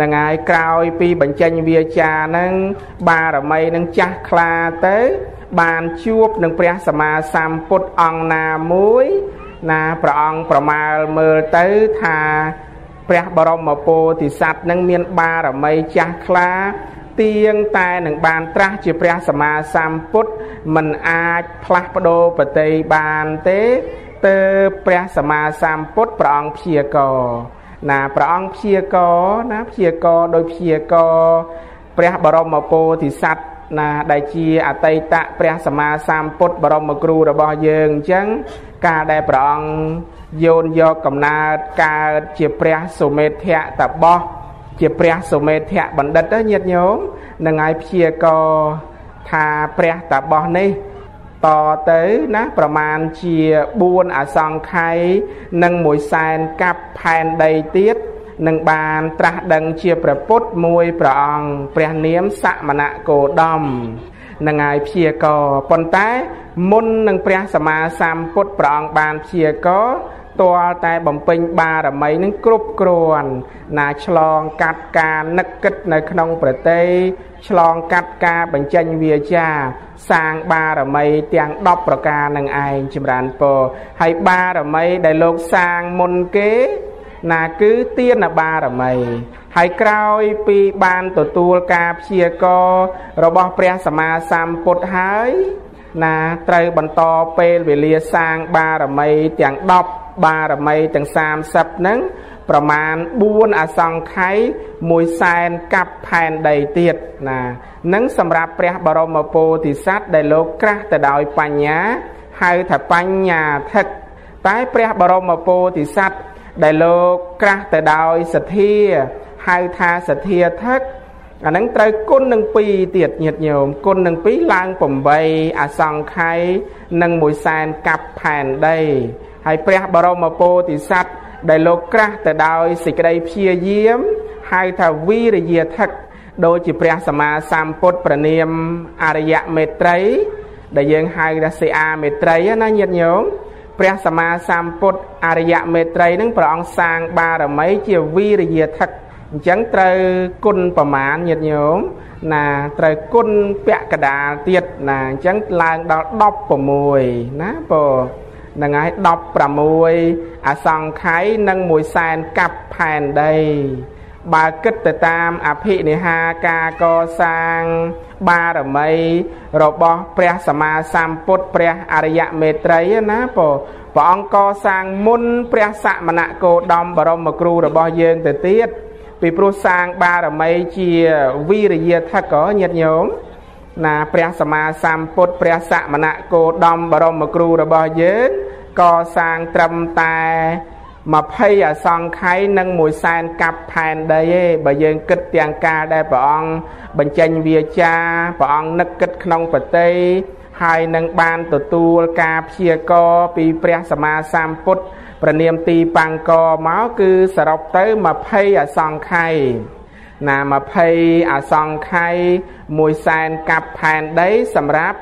[SPEAKER 2] នឹងហើយក្រោយពីបញ្ចេញវាចានឹងបារមីនឹងចាស់ខ្លាទៅ បានជួបនឹងព្រះសម្មាសម្ពុទ្ធអង្គណាមួយ ណាព្រះអង្គប្រមាលមើលទៅថាព្រះបរមពោធិសត្វនឹងមានបារមីចាស់ខ្លាទៀងតែនឹងបានត្រាស់ជាព្រះសម្មាសម្ពុទ្ធមិនអាចផ្លាស់ប្ដូរប្រតិបានទេ ទើព្រះសម្មាសម្ពុទ្ធព្រះអង្គព្យាករណាព្រះអង្គព្យាករណាព្យាករដោយព្យាករព្រះបរមពោធិសត្វណាដែលជាអតីតព្រះសម្មាសម្ពុទ្ធបរមគ្រូរបស់យើងអញ្ចឹងការដែលព្រះអង្គយោនយកកំណើតកើតជាព្រះសុមេធៈតបោះជាព្រះសុមេធៈបណ្ឌិតញាតិញោមនឹងឲ្យព្យាករថាព្រះតបោះនេះ តទៅណាប្រមាណជា4អសង្ខ័យនិង1សែនកាប់ផែនដីទៀតនឹងបានត្រាស់ដឹងជាព្រះពុទ្ធមួយព្រះអង្គព្រះនាមសមណៈគោដមនឹងហើយព្យាករប៉ុន្តែមុននឹងព្រះសម្មាសម្ពុទ្ធព្រះអង្គបានព្យាករទាល់តែបំពេញបារមីនឹងគ្រប់គ្រាន់ណាឆ្លងកាត់ការនឹកគិតនៅក្នុងប្រតិ ឆ្លងកាត់ការបញ្ចេញវាចា សាងបារមីទាំង10ប្រការនឹងឯងចម្រើនពរហើយបារមីដែលលោកសាងមុនគេណាគឺទានបារមីហើយក្រោយពីបានទទួលការព្យាកររបស់ព្រះសម្មាសម្ពុទ្ធហើយណាត្រូវបន្តពេលវេលាសាងបារមីទាំង10បារមីទាំង30ហ្នឹង ប្រមាណ4អសង្ខ័យ1សែនកាប់ផែនដីទៀតណានឹងសម្រាប់ព្រះបរមពោធិសត្វដែលលោកក្រាស់ទៅដោយបញ្ញាហៅថាបញ្ញាធិកតែព្រះបរមពោធិសត្វដែលលោកក្រាស់ទៅដោយសទ្ធាហៅថាសទ្ធាធិកអានឹងត្រូវគុណនឹង2ទៀតញាតិញោមគុណនឹង2ឡើង8អសង្ខ័យនិង1សែនកាប់ផែនដីហើយព្រះបរមពោធិសត្វ ដែលលោកក្រាស់ទៅដោយសេចក្តីព្យាយាមហៅថាវីរយាថឹកដូចជាព្រះសម្មាសម្ពុទ្ធប្រនាមអរិយមេត្រី ដែលយើងហៅថាសិអាមេត្រីណាញាតិញោមព្រះសម្មាសម្ពុទ្ធអរិយមេត្រីនឹងព្រះអង្គសាងបារមីជាវីរយាថឹកអញ្ចឹងត្រូវគុណប្រមាណញាតិញោមណាត្រូវគុណពាក់កដាលទៀតណាអញ្ចឹងឡើងដល់16ណាព នឹងហើយ16អសង្ខ័យនិង1សែនកាប់ផែនដី បើគិតទៅតាមអភិនិហាការកសាង បារមីរបស់ព្រះសម្មាសម្ពុទ្ធព្រះអរិយមេត្រីណាពោព្រះអង្គកសាងមុនព្រះសមណគោដមបរមគ្រូរបស់យើងទៅទៀតពីព្រោះសាងបារមីជាវីរិយាថកញាតិញោម ណាព្រះសម្មាសម្ពុទ្ធព្រះសមណគោដមបរមគ្រូរបស់យើងក៏សាងត្រឹមតែ20អសង្ខ័យនិង1សែនកាប់ផែនដីឯងបើយើងគិតទាំងការដែលព្រះអង្គបញ្ចេញវាចាព្រះអង្គនឹកគិតក្នុងបតីហើយនឹងបានទទួលការព្យាករពីព្រះសម្មាសម្ពុទ្ធព្រះនាមទីបង្កមកគឺសរុបទៅ20អសង្ខ័យ ណា20អសង្ខ័យ1សែនកាប់ផែនដីសម្រាប់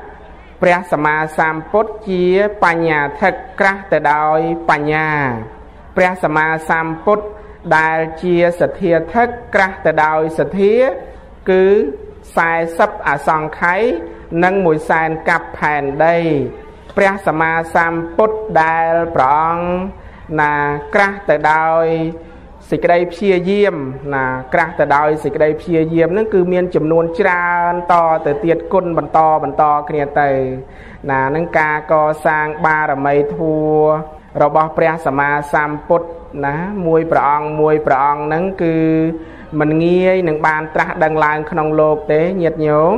[SPEAKER 2] ព្រះសម្មាសម្ពុទ្ធជាបញ្ញាធិកក្រាស់ទៅដោយបញ្ញាព្រះសម្មាសម្ពុទ្ធដែលជាសទ្ធាធិកក្រាស់ទៅដោយសទ្ធាគឺ40អសង្ខ័យនិង1សែនកាប់ផែនដីព្រះសម្មាសម្ពុទ្ធដែលព្រះអង្គណាក្រាស់ទៅដោយ សេចក្តីព្យាយាមណាក្រាស់ទៅដោយសេចក្តីព្យាយាមហ្នឹងគឺមានចំនួនច្រើនតទៅទៀតគុណបន្តបន្តគ្នាទៅណានឹងការកសាងបារមីធัวរបស់ព្រះសម្មាសម្ពុទ្ធណាមួយព្រះអង្គមួយព្រះអង្គហ្នឹងគឺមិនងាយនឹងបានត្រាស់ដឹងឡើងក្នុងលោកទេញាតិញោម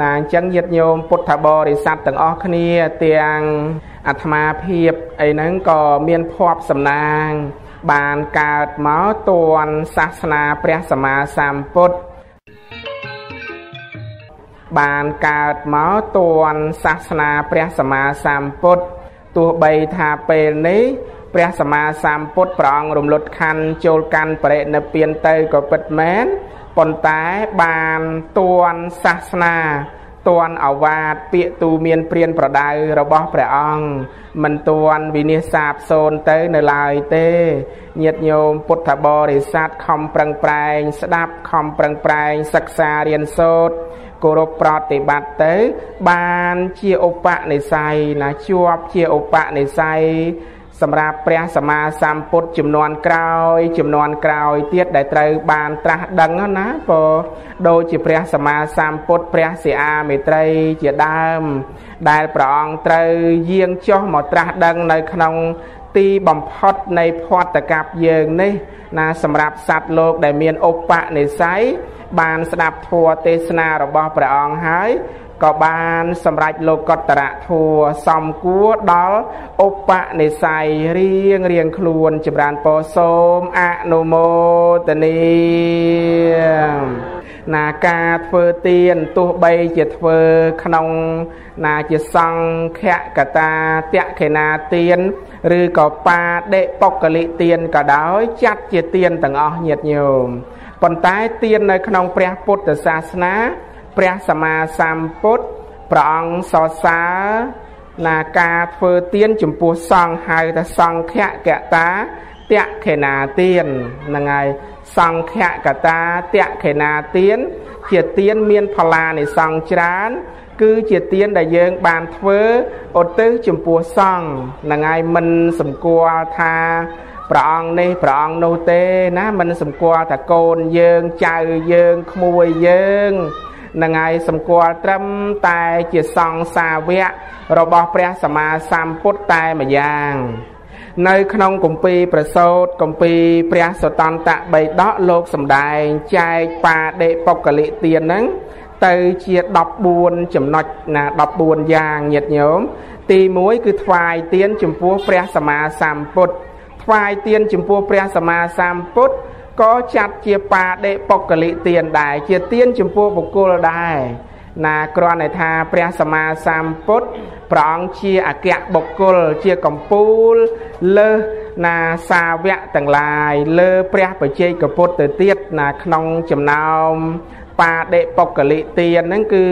[SPEAKER 2] ណាអញ្ចឹងញាតិញោមពុទ្ធបរិស័ទទាំងអស់គ្នាទាំងអាត្មាភាពអីហ្នឹងក៏មានភ័ព្វសំណាង បានកើតមកតួនសាសនាព្រះសម្មាសម្ពុទ្ធបានកើតមកតួនសាសនាព្រះសម្មាសម្ពុទ្ធទោះបីថាពេលនេះព្រះសម្មាសម្ពុទ្ធព្រះអង្គរំលត់ខណ្ឌចូលកាន់បរិនិព្វានទៅក៏ពិតមែនប៉ុន្តែបានតួនសាសនា តួនអវាទពាក្យទូមានព្រានប្រដៅរបស់ព្រះអង្គមិនតួនវិនិច្ឆ័យសាបសូន្យទៅនៅឡើយទេញាតិញោមពុទ្ធបរិស័ទខំប្រឹងប្រែង ស្ដាប់ខំប្រឹងប្រែងសិក្សារៀនសូត្រគោរពប្រតិបត្តិទៅ បានជាឧបនិស្ស័យណាជាប់ជាឧបនិស្ស័យ សម្រាប់ព្រះសម្មាសម្ពុទ្ធចំនួនក្រោយចំនួនក្រោយទៀតដែលត្រូវបានត្រាស់ដឹងណាព្រោះដូចជាព្រះសម្មាសម្ពុទ្ធព្រះសិអាមេត្រីជាដើម ដែលព្រះអង្គត្រូវយាងចុះមកត្រាស់ដឹងនៅក្នុងទីបំផុតនៃភ័តកັບយើងនេះ ណាសម្រាប់សត្វលោកដែលមានឧបនិស្ស័យបានស្ដាប់ធัวទេសនារបស់ព្រះអង្គហើយ ក៏បានសម្រេចលោកតរៈធัวសំគួរដល់ឧបនិស្ស័យរៀងរៀងខ្លួនចម្រើនពរសូមអនុមោទនីណាការធ្វើទានទោះបីជាធ្វើក្នុងណាជាសង្ឃកតាតក្ខេណាទានឬក៏បាដិបុគ្គលិទានក៏ដោយចាត់ជាទានទាំងអស់ញាតិញោមប៉ុន្តែទាននៅក្នុងព្រះពុទ្ធសាសនា ព្រះសម្មាសម្ពុទ្ធព្រះអង្គសរសើរណាការធ្វើទានចំពោះសង្ឃហៅថាសង្ឃកតាតក្ខេណាទានហ្នឹងហើយសង្ឃកតាតក្ខេណាទានជាទានមានផលានិសង្ឃច្រើន គឺជាទានដែលយើងបានធ្វើឧទ្ទិសចំពោះសង្ឃហ្នឹងហើយមិនសម្គាល់ថាព្រះអង្គនេះព្រះអង្គនោះទេណាមិនសម្គាល់ថាកូនយើងចៅយើងក្មួយយើង នឹងហើយសម្គាល់ត្រឹមតែជាសង្ឃសាវករបស់ព្រះសម្មាសម្ពុទ្ធតែម្យ៉ាងនៅក្នុងគម្ពីរប្រសូតគម្ពីរព្រះសតន្តបិដកលោកសំដែងចែកបាដិបុគ្គលិទានហ្នឹងទៅជា14ចំណុចណា14យ៉ាងញាតិញោមទី1គឺថ្វាយទានចំពោះព្រះសម្មាសម្ពុទ្ធថ្វាយទានចំពោះព្រះសម្មាសម្ពុទ្ធ ក៏ចាត់ជាបាដិបុគ្គលិទានដែរជាទានចំពោះបុគ្គលដែរណាគ្រាន់តែថាព្រះសម្មាសម្ពុទ្ធព្រះអង្គជាអគ្គបុគ្គលជាកម្ពូលលើសណាសាវកទាំងឡាយលើព្រះបជ័យកពុទ្ធទៅទៀតណាក្នុងចំណោមបាដិបុគ្គលិទានហ្នឹងគឺ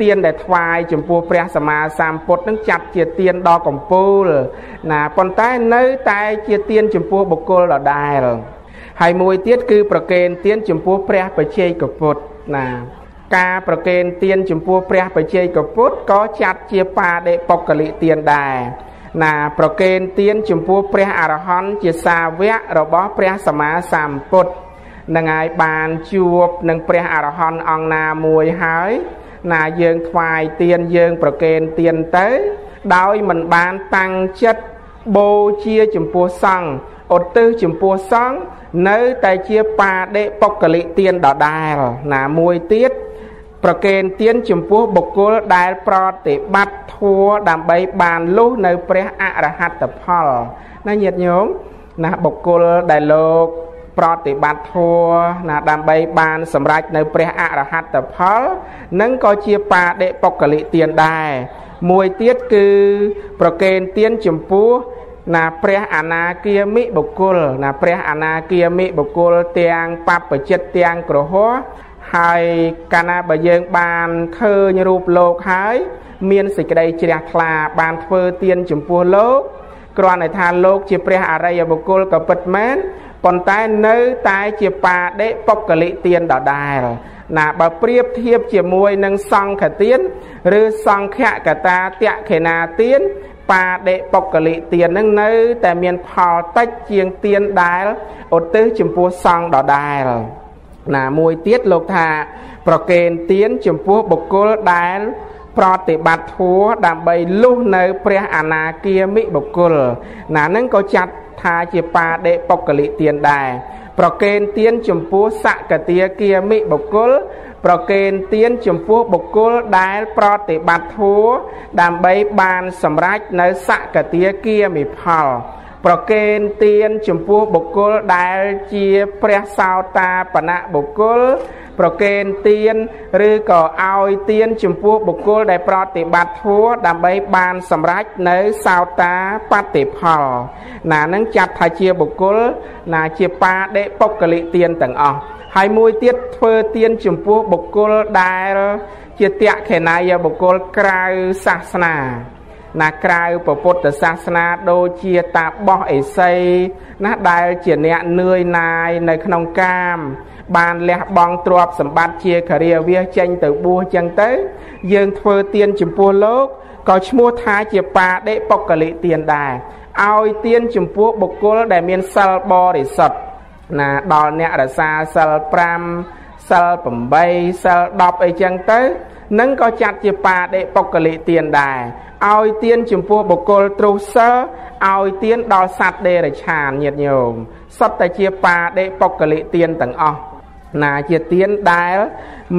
[SPEAKER 2] ទានដែលថ្វាយចំពោះព្រះសម្មាសម្ពុទ្ធនឹងចាត់ជាទានដ៏កំពូលណាប៉ុន្តែនៅតែជាទានចំពោះបុគ្គលដដែល ហើយមួយទៀតគឺប្រកេនទានចំពោះព្រះបជ័យកពុទ្ធណាការប្រកេនទានចំពោះព្រះបជ័យកពុទ្ធក៏ចាត់ជាបាដិបុគ្គលិទានដែរណាប្រកេនទានចំពោះព្រះអរហន្តជាសាវករបស់ព្រះសម្មាសម្ពុទ្ធនឹងហើយបានជួបនឹងព្រះអរហន្តអង្គណាមួយហើយណាយើងថ្វាយទៀនយើងប្រគេនទៀនទៅ ដោយមិនបានតាំងចិត្តបូជាចំពោះសង្ឃ ឧទ្ទិសចំពោះសង្ឃនៅតែជាបាដិបុគ្គលិទានដដែល ណាមួយទៀតប្រកេនទានចំពោះបុគ្គលដែលប្រតិបត្តិធัวដើម្បីបានលុះនៅព្រះអរហត្តផលណាញាតិញោមណាបុគ្គលដែលលោកប្រតិបត្តិធัวណាដើម្បីបានសម្រេចនៅព្រះអរហត្តផលនឹងក៏ជាបាដិបុគ្គលិទានដែរមួយទៀតគឺប្រកេនទានចំពោះ ណាព្រះអនាគាមិបុគ្គលណាព្រះអនាគាមិបុគ្គលទាំងបព្វជិតទាំងក្រហោះហើយកាលណាបើយើងបានឃើញរូបលោកហើយ មានសេចក្តីជ្រះថ្លា បានធ្វើទានចំពោះលោកគ្រាន់តែថាលោកជាព្រះអរិយបុគ្គលក៏ពិតមែនប៉ុន្តែនៅតែជាបាដិបុគ្គលិទានដដែលណាបើប្រៀបធៀបជាមួយនឹងសង្ឃទាន ឬសង្ឃកតាតក្ខេណាទាន បាដិបុគ្គលិទាននឹងនៅតែមានផលតិចជាងទានដែលឧទ្ទិសចំពោះសង្ឃដដែលណាមួយទៀតលោកថា ប្រកេនទានចំពោះបុគ្គលដែលប្រតិបត្តិធัวដើម្បីលុះនៅ ព្រះអនាគាមិបុគ្គលណានឹងក៏ចាត់ថាជាបាដិបុគ្គលិទានដែរប្រកេនទានចំពោះសកតាគាមិបុគ្គល ប្រកេនទានចំពោះបុគ្គលដែលប្រតិបត្តិធัวដើម្បីបានសម្រេចនៅសកតាគាមិផល ប្រកេនទានចំពោះបុគ្គលដែលជាព្រះសោតាបណៈបុគ្គលប្រកេនទានឬក៏ឲ្យទានចំពោះបុគ្គលដែលប្រតិបត្តិធัวដើម្បីបានសម្រេចនៅសោតាបតិផល ណានឹងចាត់ថាជាបុគ្គលណាជាបាដិបុគ្គលិទានទាំងអស់ ហើយមួយទៀតធ្វើទានចំពោះបុគ្គលដែលជាតក្ខេណាយបុគ្គលក្រៅសាសនាណាក្រៅពុទ្ធសាសនាដូចជាតាបោះអេសីណាដែលជាអ្នកនឿយណាយនៅក្នុងកាម បានលះបង់ទ្រព្យសម្បត្តិជាការិយាវាសចេញទៅបួសចឹងទៅ យើងធ្វើទានចំពោះលោកក៏ឈ្មោះថាជាបាដិបុគ្គលិទានដែរឲ្យទានចំពោះបុគ្គលដែលមានសិលបរិសុទ្ធ ណាដល់អ្នករសាសិល5សិល8សិល10អីចឹងទៅនឹងក៏ចាត់ជាបាដិបុគ្គលិទានដែរឲ្យទានចំពោះបុគ្គលទ្រុសិលឲ្យទានដល់សត្វដេរឆានញាតិញោមសុទ្ធតែជាបាដិបុគ្គលិទានទាំងអស់ណាជាទានដែល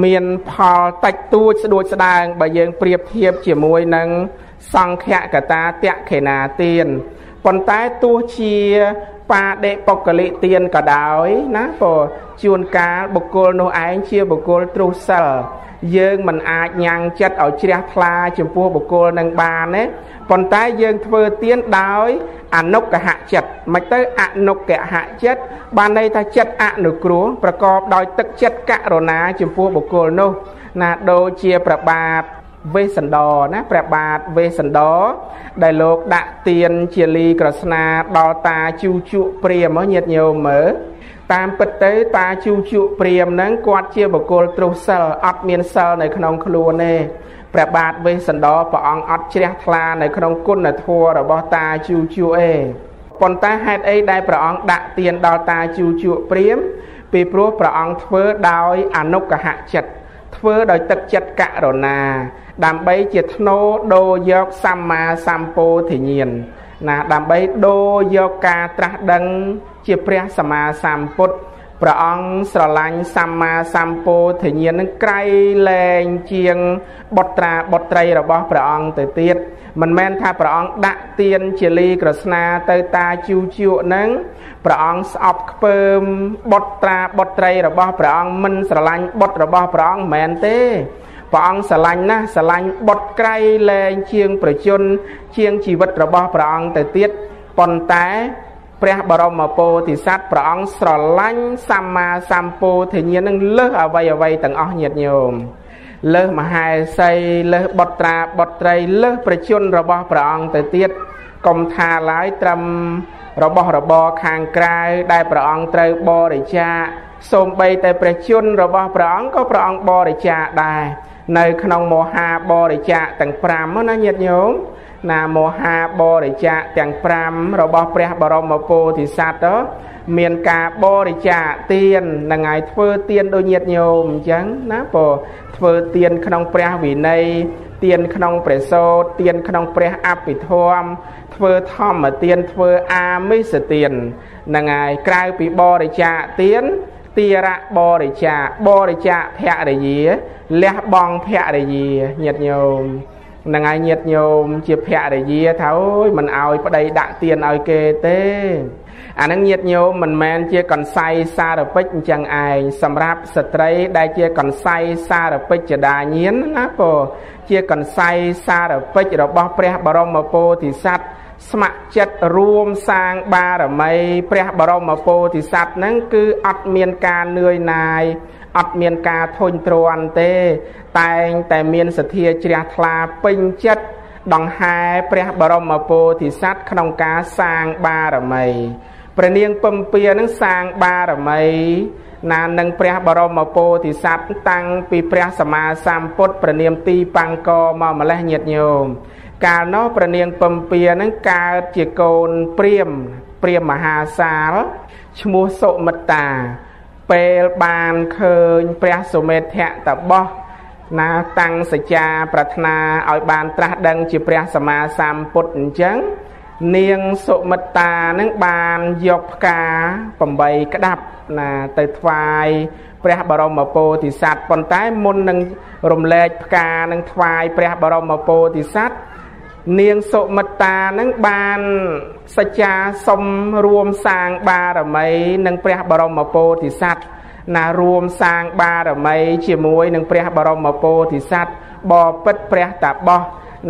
[SPEAKER 2] មានផលតិចតួចស្ដួចស្ដាងបើយើងប្រៀបធៀបជាមួយនឹងសង្ឃកតាតក្ខេណាទាន ប៉ុន្តែទោះជាបាដិបុគ្គលិទានក៏ដោយណាព្រោះជួនកាលបុគ្គលនោះឯងជាបុគ្គលទ្រុសិលយើងមិនអាចញ៉ាំងចិត្តឲ្យជ្រះថ្លាចំពោះបុគ្គលនឹងបានទេប៉ុន្តែយើងធ្វើទៀនដោយអនុកហចិត្តមិនទៅអនុកហចិត្តបានន័យថាចិត្តអនុគ្រោះប្រកបដោយទឹកចិត្តករុណាចំពោះបុគ្គលនោះណាដូចជាប្របាទ វេសន្តរណាព្រះបាទវេសន្តរដែលលោកដាក់ទៀនជាលីក្រស្នាដល់តាជូជក់ព្រាមញាតញោមមើលតាមពិតទៅតាជូជក់ព្រាមហ្នឹងគាត់ជាបុគ្គលទ្រុសិលអត់មានសិលនៅក្នុងខ្លួនទេព្រះបាទវេស្សន្តរព្រះអង្គអត់ជ្រះថ្លានៅក្នុងគុណធម៌របស់តាជូជក់ឯងប៉ុន្តែហេតុអីដែលព្រះអង្គដាក់ទានដល់តាជូជក់ព្រាមពីព្រោះព្រះអង្គធ្វើដោយអនុកហចិត្តធ្វើដោយទឹកចិត្តករុណា ដើម្បីជាធ្នូដូរយកសម្មាសម្ពោធិញ្ញាណណាដើម្បីដូរយកការត្រាស់ដឹង ជាព្រះសម្មាសម្ពុទ្ធព្រះអង្គស្រឡាញ់សម្មាសម្ពោធិញ្ញាណនឹងក្រៃលែងជាងបុត្រាបុត្រីរបស់ព្រះអង្គទៅទៀតមិនមែនថាព្រះអង្គដាក់ទៀនជាលីក្រស្នាទៅតាជូជក់នឹងព្រះអង្គស្អប់ខ្ពើមបុត្រាបុត្រីរបស់ព្រះអង្គមិនស្រឡាញ់បុត្ររបស់ព្រះអង្គមិនមែនទេ ព្រះអង្គស្រឡាញ់ណាស់ស្រឡាញ់បុត្រក្រៃលែងជាងប្រជជនជាងជីវិតរបស់ព្រះអង្គទៅទៀតប៉ុន្តែព្រះបរមពោធិសត្វព្រះអង្គស្រឡាញ់សម្មាសម្ពោធិញ្ញាណនឹងលើសអ្វីអ្វីទាំងអស់ញាតិញោមលើសមហេសីលើសបុត្រាបុត្រីលើសប្រជជនរបស់ព្រះអង្គទៅទៀតកុំថាឡើយត្រឹមរបស់របរខាងក្រៅដែលព្រះអង្គត្រូវបរិច្ចាគសូម្បីតែព្រះជន្មរបស់ព្រះអង្គក៏ព្រះអង្គបរិច្ចាគដែរ នៅក្នុងមហាបរិច្ចាគទាំង5ណាញាតិញោមណាមហាបរិច្ចាគទាំង5របស់ព្រះបរមពោធិសត្វមានការបរិច្ចាគទាននឹងឲ្យធ្វើទានដូចញាតិញោមអញ្ចឹងណាពោធ្វើទានក្នុងព្រះវិន័យទានក្នុងព្រះសូត្រទានក្នុងព្រះអភិធម្មធ្វើធម្មទានធ្វើអាមិសទាននឹងហើយក្រៅពីបរិច្ចាគទាន ទារៈបរិច្ចាគបរិច្ចាគភរិយាលះបង់ភរិយាញាតិញោមនឹងហើយញាតញោមជាភរិយាថាអូយមិនឲ្យប្តីដាក់ទៀនឲ្យគេទេអានឹងញាតញោមមិនមែនជាកន្សៃសារពេចអញ្ចឹងឯងសម្រាប់ស្ត្រីដែលជាកន្សៃសារពេចចដាញៀនណាពោជាកន្សៃសារពេចរបស់ព្រះបរមពោធិសត្វ ស្ម័គ្រចិត្តរួមសាងបារមី ព្រះបរមពោធិសត្វហ្នឹងគឺអត់មានការនឿយណាយអត់មានការធុញទ្រាន់ទេ តែងតែមានសទ្ធាជ្រះថ្លាពេញចិត្តដង្ហែព្រះបរមពោធិសត្វក្នុងការសាងបារមីព្រះនាងពំពានឹងសាងបារមី ណានឹងព្រះបរមពោធិសត្វតាំងពីព្រះសម្មាសម្ពុទ្ធព្រះនាមទីបង្កមកម្លេះញាតញោម កាលនោះព្រះនាងពំពានឹងកើតជាកូនព្រាមព្រាមមហាសាលឈ្មោះសុមិត្តា ពេលបានឃើញព្រះសុមេធៈតបោះណាតាំងសច្ចាប្រាថ្នាឲ្យបានត្រាស់ដឹងជាព្រះសម្មាសម្ពុទ្ធអញ្ចឹងនាងសុមិត្តានឹងបានយកផ្កា8ក្តាប់ណាទៅថ្វាយព្រះបរមពោធិសត្វប៉ុន្តែមុននឹងរំលែកផ្កានឹងថ្វាយព្រះបរមពោធិសត្វ នាងសុមិត្តានឹងបានសច្ចាសុំរួមសាងបារមីនឹងព្រះបរមពោធិសត្វណារួមសាងបារមីជាមួយនឹងព្រះបរមពោធិសត្វបពិតព្រះតាបោះ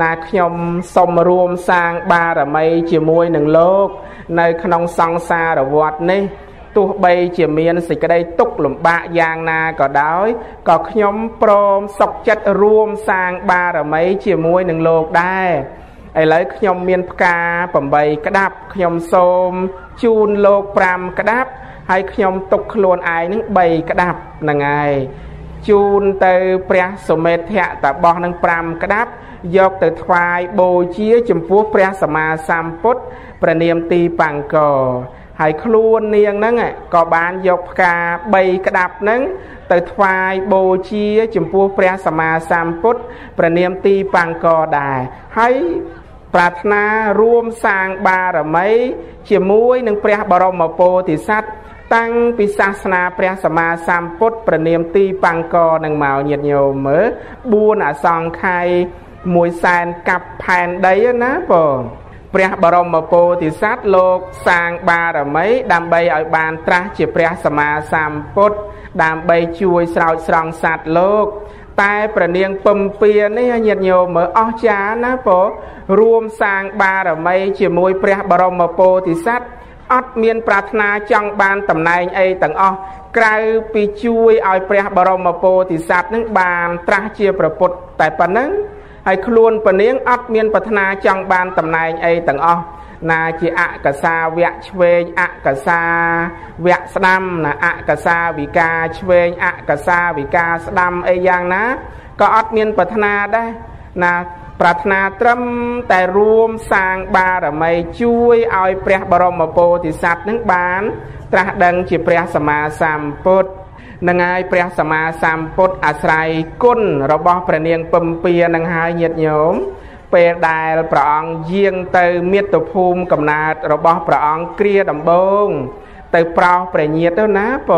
[SPEAKER 2] ណាខ្ញុំសូមរួមសាងបារមីជាមួយនឹងលោក នៅក្នុងសង្សារវដ្តនេះទោះបីជាមានសេចក្តីទុក្ខលំបាកយ៉ាងណាក៏ដោយក៏ខ្ញុំព្រមសុខចិត្តរួមសាងបារមីជាមួយនឹងលោកដែរ ឥឡូវខ្ញុំមានផ្កា8ក្តាប់ខ្ញុំសូមជូនលោក5ក្តាប់ ហើយខ្ញុំទុកខ្លួនឯងនឹង3ក្តាប់ហ្នឹងហើយជូនទៅព្រះសុមេធៈតបោះនឹង5ក្តាប់យកទៅថ្វាយបូជាចំពោះព្រះសម្មាសម្ពុទ្ធព្រះនាមទីបង្កហើយខ្លួននាងហ្នឹងក៏បានយកផ្កា3ក្តាប់ហ្នឹងទៅថ្វាយបូជាចំពោះព្រះសម្មាសម្ពុទ្ធព្រះនាមទីបង្កដែរហើយ ប្រាថ្នារួមសាងបារមី ជាមួយនឹងព្រះបរមពោធិសត្វតាំងពីសាសនាព្រះសម្មាសម្ពុទ្ធព្រះនាមទីបង្កនឹងមកញាតញោមមើល4អសង្ខ័យមួយសែនកាប់ផែនដីណាបងព្រះបរមពោធិសត្វលោកសាងបារមី ដើម្បីឲ្យបានត្រាស់ជាព្រះសម្មាសម្ពុទ្ធដើម្បីជួយស្រោចស្រង់សត្វលោក តែប្រនាងពំពៀនេះញាតិញោមមើលអស់ចាណាពោរួមសាងបារមីជាមួយព្រះបរមពោធិសត្វអត់មានប្រាថ្នាចង់បានតំណែងអីទាំងអស់ក្រៅពីជួយឲ្យព្រះបរមពោធិសត្វនឹងបានត្រាស់ជាប្រពុតតែប៉ុណ្ណឹងហើយខ្លួនពនាងអត់មានប្រាថ្នាចង់បានតំណែងអីទាំងអស់ ណាជាអកសាវៈឆ្វេងអកសាវៈស្ដាំណាអកសាវិការឆ្វេងអកសាវិការស្ដាំអីយ៉ាងណាក៏អត់មានប្រាថ្នាដែរណាប្រាថ្នាត្រឹមតែរួមសាងបារមីជួយឲ្យព្រះបរមពោធិសត្វនឹងបានត្រាស់ដឹងជាព្រះសម្មាសម្ពុទ្ធនឹងហើយព្រះសម្មាសម្ពុទ្ធអាស្រ័យគុណរបស់ព្រះនាងពំពានឹងហើយញាតិញោម ពេលដែលព្រះអង្គយាងទៅមាតុភូមិកំណើតរបស់ព្រះអង្គគ្រាដំបងទៅប្រោសព្រះញាតទៅណាព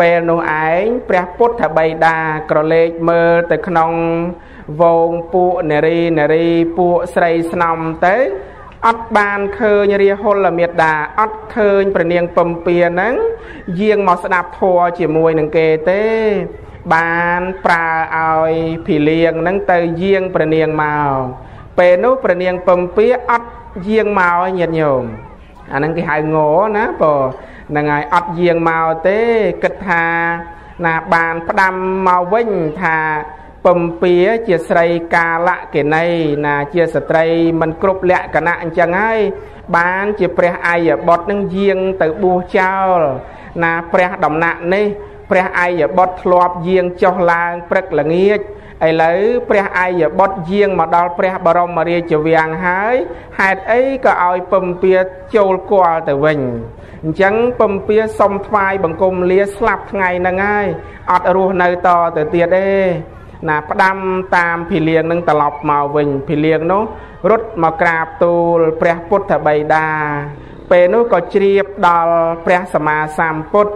[SPEAKER 2] ពេលនោះឯងព្រះពុទ្ធបិតាក្រឡេកមើលទៅក្នុងវងពួកនារីនារីពួកស្រីស្នំទៅអត់បានឃើញរាហុលមេដាអត់ឃើញព្រះនាងពំពាហ្នឹងយាងមកស្ដាប់ធัวជាមួយនឹងគេទេបានប្រើឲ្យភីលៀងហ្នឹងទៅយាងព្រះនាងមក ពេលនោះព្រះនាងពំពាអត់យាងមកញាតិញោមអាហ្នឹងគេហៅងណាបើហ្នឹងហើយអត់យាងមកទេគិតថាណាបានផ្ដាំមកវិញថាពំពាជាស្រីកាលកេណីណាជាស្ត្រីមិនគ្រប់លក្ខណៈអញ្ចឹងហើយបានជាព្រះអាយបុត្រនឹងយាងទៅបួសចោលណាព្រះដំណាក់នេះព្រះអាយបុត្រធ្លាប់យាងចុះឡើងព្រឹកល្ងាច ឥឡូវព្រះអាយបុត្រយាងមកដល់ព្រះបរមរាជវាំងហើយហេតុអីក៏ឲ្យពំពាចូលគាល់ទៅវិញអញ្ចឹងពំពាសុំថ្វាយបង្គំលាស្លាប់ថ្ងៃហ្នឹងហើយអត់រស់នៅតទៅទៀតទេណាផ្ដាំតាមភីលៀងនឹងត្រឡប់មកវិញភីលៀងនោះរត់មកក្រាបទូលព្រះពុទ្ធបិតាពេលនោះក៏ជ្រាបដល់ព្រះសម្មាសម្ពុទ្ធ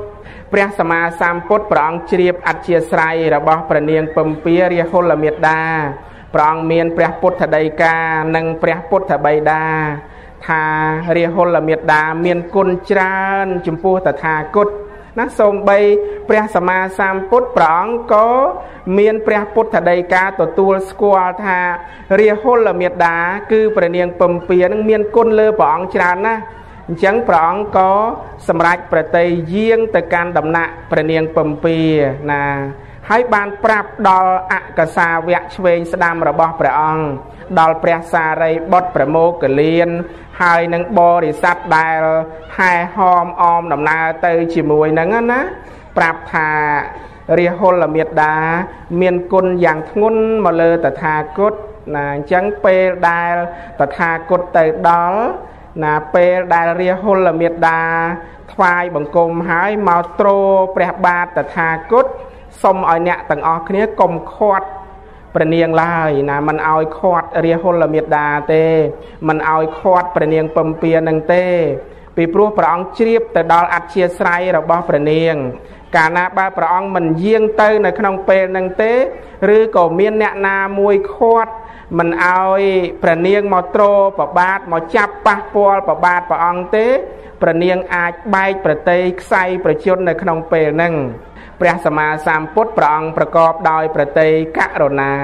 [SPEAKER 2] ព្រះសម្មាសម្ពុទ្ធព្រះអង្គជ្រាបអធិស្រ័យរបស់ព្រះនាងពំពារាហុលមេដាព្រះអង្គមានព្រះពុទ្ធដីកានិងព្រះពុទ្ធបិតាថារាហុលមេដាមានគុណច្រើនចំពោះតថាគតណាសូម្បីព្រះសម្មាសម្ពុទ្ធព្រះអង្គក៏មានព្រះពុទ្ធដីកាទទួលស្គាល់ថារាហុលមេដាគឺព្រះនាងពំពានឹងមានគុណលើព្រះអង្គច្រើនណាស់ អញ្ចឹងព្រះអង្គក៏សម្រេចប្រតិយាងទៅកាន់ដំណាក់ព្រះនាងពំពាណាហើយបានប្រាប់ដល់អកសាវៈឆ្វេងស្ដាំរបស់ព្រះអង្គដល់ព្រះសារីបុត្រប្រមោគលាន ហើយនឹងបរិស័ទដែលហែហោមអមដំណើរទៅជាមួយនឹងណាប្រាប់ថារាហុលមេដាមានគុណយ៉ាងធ្ងន់មកលើតថាគតណាអញ្ចឹងពេលដែលតថាគតទៅដល់ ណាពេលដែលរាហុលមេដាថ្វាយបង្គំហើយមកទ្រព្រះបាទតថាគតសុំឲ្យអ្នកទាំងអស់គ្នាកុំខាត់ព្រះនាងឡើយណាមិនឲ្យខាត់រាហុលមេដាទេមិនឲ្យខាត់ព្រះនាងពំពៀនឹងទេ ពីព្រោះព្រះអង្គជ្រាបទៅដល់អធិស្ស្រ័យរបស់ព្រះនាង កាលណាបើព្រះអង្គមិនយាងទៅនៅក្នុងពេលនឹងទេ ឬក៏មានអ្នកណាមួយខាត់ មិនឲ្យព្រះនាងមកត្រោប្របាទមកចាប់ប៉ះពាល់ប្របាទព្រះអង្គទេព្រះនាងអាចបែកប្រតិខ្សែប្រជជននៅក្នុងពេលហ្នឹងព្រះសម្មាសម្ពុទ្ធព្រះអង្គប្រកបដោយប្រតិករុណា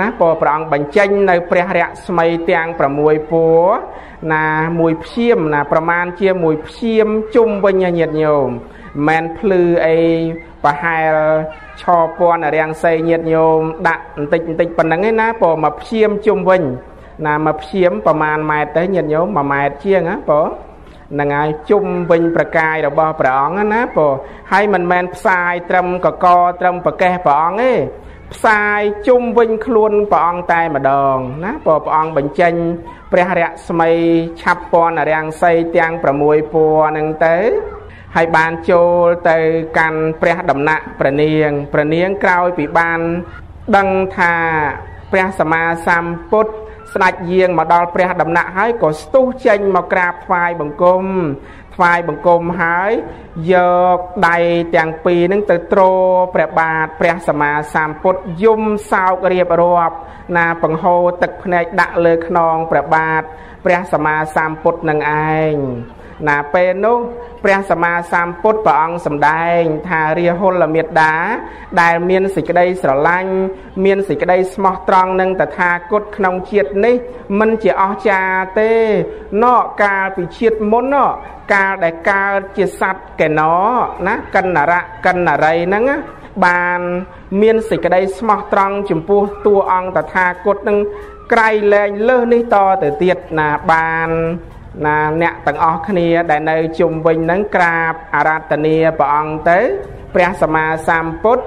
[SPEAKER 2] ណាពរព្រះអង្គបញ្ចេញនៅព្រះរស្មីទាំង6ពួរណាមួយព្យាមណាប្រមាណជាមួយព្យាមជុំវិញញាតិញោមមិនភ្លឺអីប្រហែល ឆពន់រាំងសីញាតញោមដាក់បន្តិចបន្តិចប៉ុណ្ណឹងឯណាព្រោះមកព្យាមជុំវិញ ណាមកព្យាមប្រមាណម៉ែត្រទៅញាតញោម1ម៉ែត្រជាងណាព្រោះនឹងហើយជុំវិញប្រកាយរបស់ព្រះអង្គណាព្រោះហើយមិនមែនផ្សាយត្រឹមកកត្រឹមប្រកេះព្រះអង្គទេផ្សាយជុំវិញខ្លួនព្រះអង្គតែម្ដងណាព្រោះព្រះអង្គបញ្ចេញព្រះរស្មីឆាប់ពណ៌រាំងសីទាំង6ពណ៌ហ្នឹងទៅ ហើយបានចូលទៅកាន់ព្រះដំណាក់ព្រះនាងព្រះនាងក្រោយពីបានដឹងថាព្រះសម្មាសម្ពុទ្ធស្ដេចយាងមកដល់ព្រះដំណាក់ហើយក៏ស្ទុះចេញមកក្រាបថ្វាយបង្គំថ្វាយបង្គំហើយយកដៃទាំងពីរនឹងទៅទ្រព្រះបាទព្រះសម្មាសម្ពុទ្ធយំសោករៀបរាប់ណាបង្ហូរទឹកភ្នែកដាក់លើខ្នងព្រះបាទព្រះសម្មាសម្ពុទ្ធនឹងឯង ណាពេលនោះព្រះសម្មាសម្ពុទ្ធព្រះអង្គសម្ដែង ថារាហុលមេត្តា ដែលមានសេចក្តីស្រឡាញ់មានសេចក្តីស្មោះត្រង់នឹងតថាគតក្នុងជាតិនេះមិនជាអស្ចារ្យទេណកកាលពីជាតិមុនណកាលដែលកើតជាសត្វកេណណាកណ្ណរៈកណ្ណរីហ្នឹងបានមានសេចក្តីស្មោះត្រង់ចំពោះតួអង្គតថាគតនឹងក្រៃលែងលើសនេះតទៅទៀតណាបាន ណាអ្នកទាំងអស់គ្នាដែលនៅជុំវិញនឹងក្រាបអារាធនាព្រះអង្គទៅព្រះសម្មាសម្ពុទ្ធ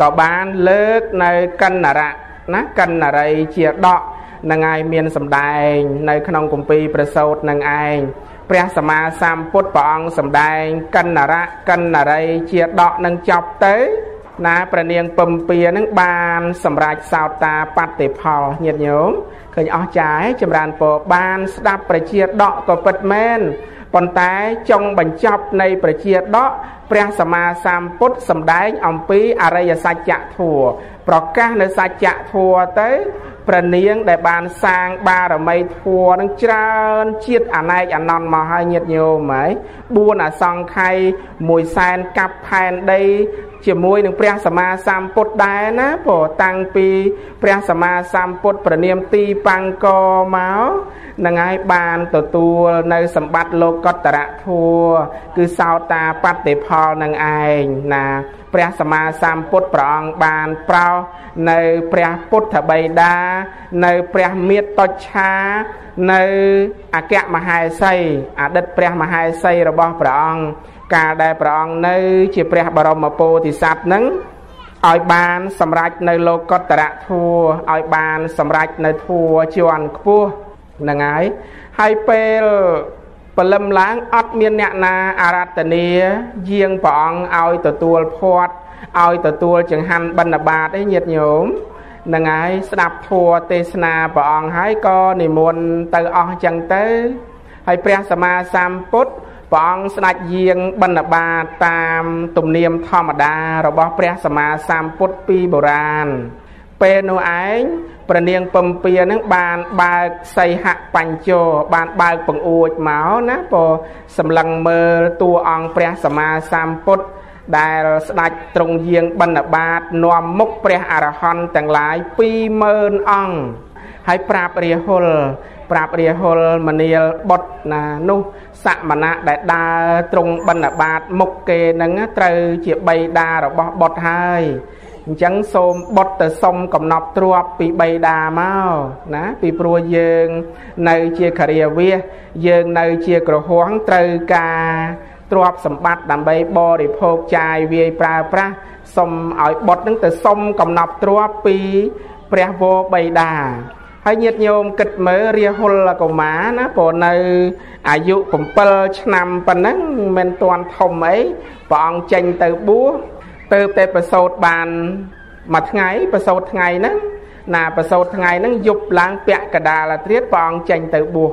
[SPEAKER 2] ក៏បានលើកនៅកណ្ណរៈណាកណ្ណរីជាដកនឹងឯងមានសម្ដែង នៅក្នុងគម្ពីរប្រសូតនឹងឯងព្រះសម្មាសម្ពុទ្ធព្រះអង្គសម្ដែងកណ្ណរៈកណ្ណរីជាដកនឹងចប់ទៅណាព្រះនាងពំពានឹងបានសម្រេចសោតាបតិផលញាតិញោម ឃើញអស់ចាយចម្រើនពរបានស្ដាប់ប្រជាដកក៏ពិតមែនប៉ុន្តែចុងបញ្ចប់នៃប្រជាដកព្រះសម្មាសម្ពុទ្ធសម្ដែងអំពីអរិយសច្ចធัวប្រកាសនៅសច្ចធัวទៅព្រះនាងដែលបានសាងបារមីធัวនឹងច្រើនជាតិអណែកអណន្តមកហើយញាតញោមហើយ4អសង្ខ័យ1សែនកាប់ផែនដី ជាមួយនឹងព្រះសម្មាសម្ពុទ្ធដែរណាព្រោះតាំងពីព្រះសម្មាសម្ពុទ្ធប្រនាមទីបង្កមកនឹងហើយបានទទួលនៅសម្បត្តិលោកតរៈធัวគឺសោតាបត្តិផលនឹងឯងណាព្រះសម្មាសម្ពុទ្ធព្រះអង្គបានប្រោសនៅព្រះពុទ្ធបិតា នៅព្រះមេត្តុច្ឆានៅអគ្គមហេសីអតីតព្រះមហេសីរបស់ព្រះអង្គ កាលដែលព្រះអង្គនៅជាព្រះបរមពោធិសត្វនឹងឲ្យបានសម្រេចនៅលោកតរៈធัวឲ្យបានសម្រេចនៅធัวជាន់ខ្ពស់ហ្នឹងហើយហើយពេលព្រលឹមឡើងអត់មានអ្នកណាអារាធនាយាងព្រះអង្គឲ្យទទួលភ័តឲ្យទទួលចង្ហាន់បិណ្ឌបាតឯញាតិញោមនឹងហើយស្ដាប់ធัวទេសនាព្រះអង្គហើយក៏និមន្តទៅអស់ចឹងទៅហើយព្រះសម្មាសម្ពុទ្ធ ព្រះអង្គស្ដេចយាងបិណ្ឌបាតតាមទំនៀមធម្មតារបស់ព្រះសម្មាសម្ពុទ្ធពីបុរាណពេលនោះឯងព្រះនាងពំពានឹងបានបើកសីហបញ្ចោបានបើកបង្អួចមកណាព្រោះសម្លឹងមើលតួអង្គព្រះសម្មាសម្ពុទ្ធដែលស្ដេចទ្រង់យាងបិណ្ឌបាតនាំមុខព្រះអរហន្តទាំងឡាយ20000អង្គហើយប្រាប់រាហុល ប្រាប់រាហុលមនាលបុតណានោះសមណៈដែលដើរត្រង់បណ្ឌបាតមុខគេនឹងត្រូវជាបៃតារបស់បុតហើយអញ្ចឹងសូមបុតទៅសុំកំណប់ទ្របពីបៃតាមកណាពីព្រោះយើងនៅជាករិយាវាសយើងនៅជាក្រហួងត្រូវការទ្របសម្បត្តិដើម្បីបរិភោគចាយវាយប្រើប្រាស់សុំឲ្យបុតនឹងទៅសុំកំណប់ទ្របពីព្រះវរបៃតា ហើយញាតិញោមគិតមើលរាហុលកុមារណាព្រោះនៅអាយុ7ឆ្នាំប៉ុណ្ណឹងមិនទាន់ធំអីព្រះអង្គចេញទៅបួសទៅតែប្រសូតបានមួយថ្ងៃប្រសូតថ្ងៃហ្នឹងណាប្រសូតថ្ងៃហ្នឹងយប់ឡើងពាក់កដាលត្រៀតព្រះអង្គចេញទៅបួស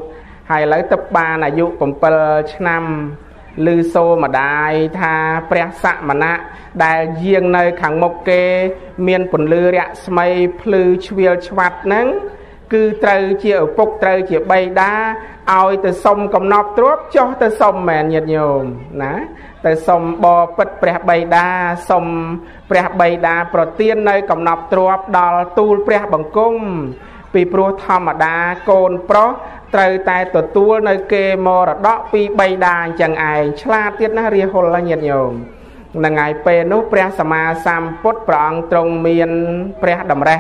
[SPEAKER 2] ហើយឥឡូវទៅបានអាយុ7ឆ្នាំឮសូរម្ដាយថាព្រះសមណៈដែលយាងនៅខាងមុខគេ មានពន្លឺរស្មីភ្លឺជ្រៀលឆ្វាត់ហ្នឹង គឺត្រូវជាឪពុកត្រូវជាបៃតាឲ្យទៅសុំកំណប់ទ្រព្យចុះទៅសុំមែនញាតិញោមណាទៅសុំបពិតព្រះបៃតាសុំព្រះបៃតាប្រទាននៅកំណប់ទ្រព្យដល់ទូលព្រះបង្គំពីព្រោះធម្មតាកូនប្រុសត្រូវតែទទួលនៅគេមរតកពីបៃតាអញ្ចឹងឯងឆ្លាតទៀតណារាហុលញាតិញោមនឹងហើយពេលនោះព្រះសម្មាសម្ពុទ្ធព្រះអង្គទ្រង់មានព្រះតម្រេះ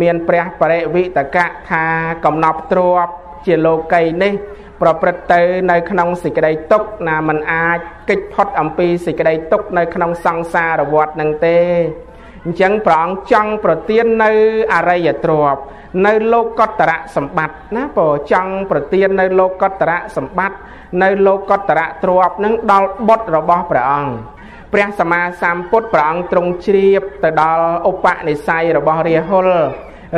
[SPEAKER 2] មានព្រះបរិវិតកៈថាកំណប់ទ្របជាលោកីនេះ ប្រព្រឹត្តទៅនៅក្នុងសេចក្តីទុក្ខណាมันអាចកិច្ចផុតអំពីសេចក្តីទុក្ខនៅក្នុងសង្សារវដ្តនឹងទេអញ្ចឹងព្រះអង្គចង់ប្រទាននៅអរិយទ្រព្យនៅលោកកតរៈសម្បត្តិណាព្រោះចង់ប្រទាននៅលោកកតរៈសម្បត្តិនៅលោកកតរៈទ្រព្យនឹងដល់បុត្ររបស់ព្រះអង្គ ព្រះសម្មាសម្ពុទ្ធព្រះអង្គទ្រង់ជ្រាបទៅដល់ឧបនិស្ស័យរបស់រាហុល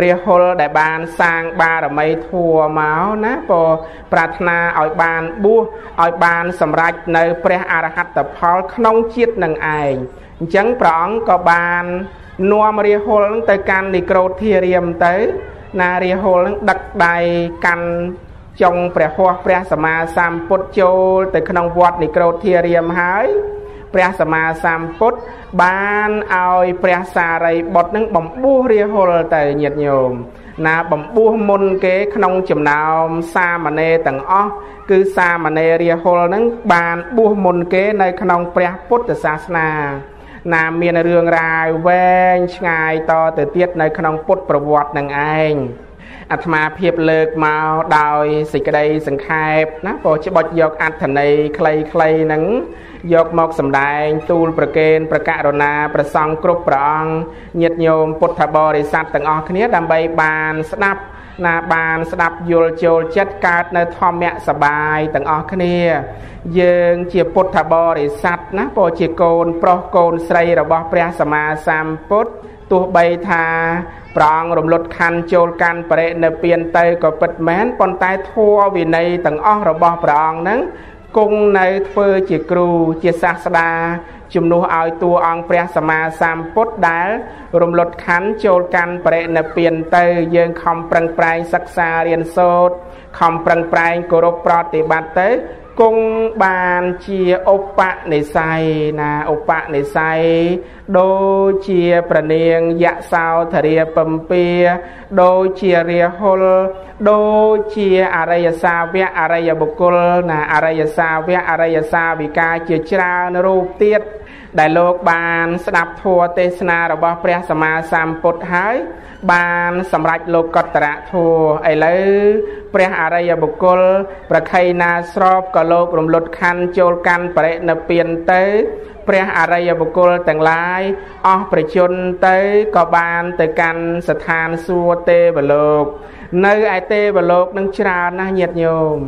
[SPEAKER 2] រាហុលដែលបានសាងបារមីធัวមកណាព្រោះប្រាថ្នាឲ្យបានបួសឲ្យបានសម្រេចនៅព្រះអរហត្តផលក្នុងជាតិនឹងឯងអញ្ចឹងព្រះអង្គក៏បាននាំរាហុលទៅកាន់និក្រូធធារាមទៅណារាហុលនឹងដឹកដៃកាន់ចុងព្រះហស្ថព្រះសម្មាសម្ពុទ្ធចូលទៅក្នុងវត្តនិក្រូធធារាមហើយ ព្រះសម្មាសម្ពុទ្ធបានឲ្យព្រះសារីបុត្រនឹងបំពោះរាហុលទៅញាតិញោមណាបំពោះមុនគេក្នុងចំណោមសាមណេរទាំងអស់គឺសាមណេររាហុលនឹងបានបួសមុនគេនៅក្នុងព្រះពុទ្ធសាសនាណាមានរឿងរ៉ាវវែងឆ្ងាយតទៅទៀតនៅក្នុងពុទ្ធប្រវត្តិនឹងឯង អាត្មាភាពលើកមកដោយសេចក្តីសង្ខេបណាព្រោះច្បុចយកអត្ថន័យខ្លីៗហ្នឹងយកមកសម្ដែងទូលប្រកេនប្រករុណាប្រសង់គ្រប់ព្រះអង្គញាតិញោមពុទ្ធបរិស័ទទាំងអស់គ្នាដើម្បីបានស្ដាប់ណាបានស្ដាប់យល់ចូលចិត្តកើតនៅធម្មៈសបាយទាំងអស់គ្នា យើងជាពុទ្ធបរិស័ទណាព្រោះជាកូនប្រុសកូនស្រីរបស់ព្រះសម្មាសម្ពុទ្ធ ទោះបីថាប្រងរំលត់ខណ្ឌចូលកាន់បរិនិព្វានទៅក៏ពិតមែនប៉ុន្តែធัวវិន័យទាំងអស់របស់ព្រះអង្គហ្នឹងគង់នៅធ្វើជាគ្រូជាសាស្តាជំនួសឲ្យតួអង្គព្រះសម្មាសម្ពុទ្ធដែល រំលត់ខណ្ឌចូលកាន់បរិនិព្វានទៅយើងខំប្រឹងប្រែងសិក្សារៀនសូត្រខំប្រឹងប្រែងគោរពប្រតិបត្តិទៅ គង់បានជាឧបនិស្ស័យណាឧបនិស្ស័យដូចជាប្រនាងយសោធរាពំពាដូចជារាហុលដូចជាអរិយសាវៈអរិយបុគ្គលណាអរិយសាវៈអរិយសាវិកាជាច្រើនរូបទៀត ដែលលោកបានស្ដាប់ធម៌ទេសនារបស់ព្រះសម្មាសម្ពុទ្ធហើយ បានសម្រេចលោកកតរៈធัวឥឡូវព្រះអរិយបុគ្គល ប្រខៃណាស្របក៏លោករំលត់ខណ្ឌចូលកាន់បរិនិព្វានទៅព្រះអរិយបុគ្គលទាំងឡាយអស់ប្រជជនទៅក៏បានទៅកាន់ស្ថានសួគ៌ទេវលោក នៅឯទេវលោកនឹងច្រើនណាស់ញាតិញោម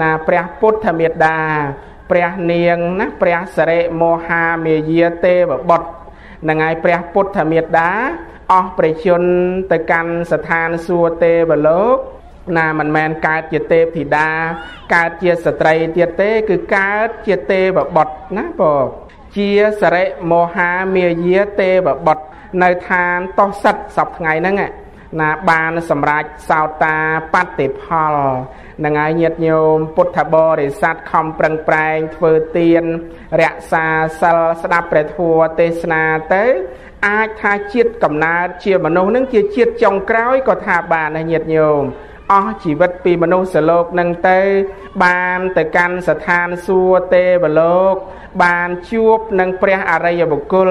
[SPEAKER 2] ណាព្រះពុទ្ធមេត្តា ព្រះនាងណាព្រះសរិមោហាមេយាទេវបុត្រនឹងហើយព្រះពុទ្ធមេត្តាអស់ប្រជជនទៅកាន់ស្ថានសួគ៌ទេវលោកណាមិនមែនកើតជាទេពធីតាកើតជាស្ត្រីទៀតទេ គឺកើតជាទេវបុត្រណាបងជាសរិមោហាមាយាទេវបុត្រនៅឋានតោសិតសពថ្ងៃហ្នឹងណាបានសម្រេចសោតាបតិផល នឹងហើយញាតិញោមពុទ្ធបរិស័ទខំប្រឹងប្រែងធ្វើទាន រក្សាសិលស្ដាប់ព្រះធម៌ទេសនាទៅ អាចថាជាតិកំណើតជាមនុស្សនឹងជាជាតិចុងក្រោយក៏ថាបានដែរញាតិញោម អស់ជីវិតពីមនុស្សលោកនឹងទៅ បានទៅកាន់ស្ថានសួគ៌ទេវលោក បានជួបនឹងព្រះអរិយបុគ្គល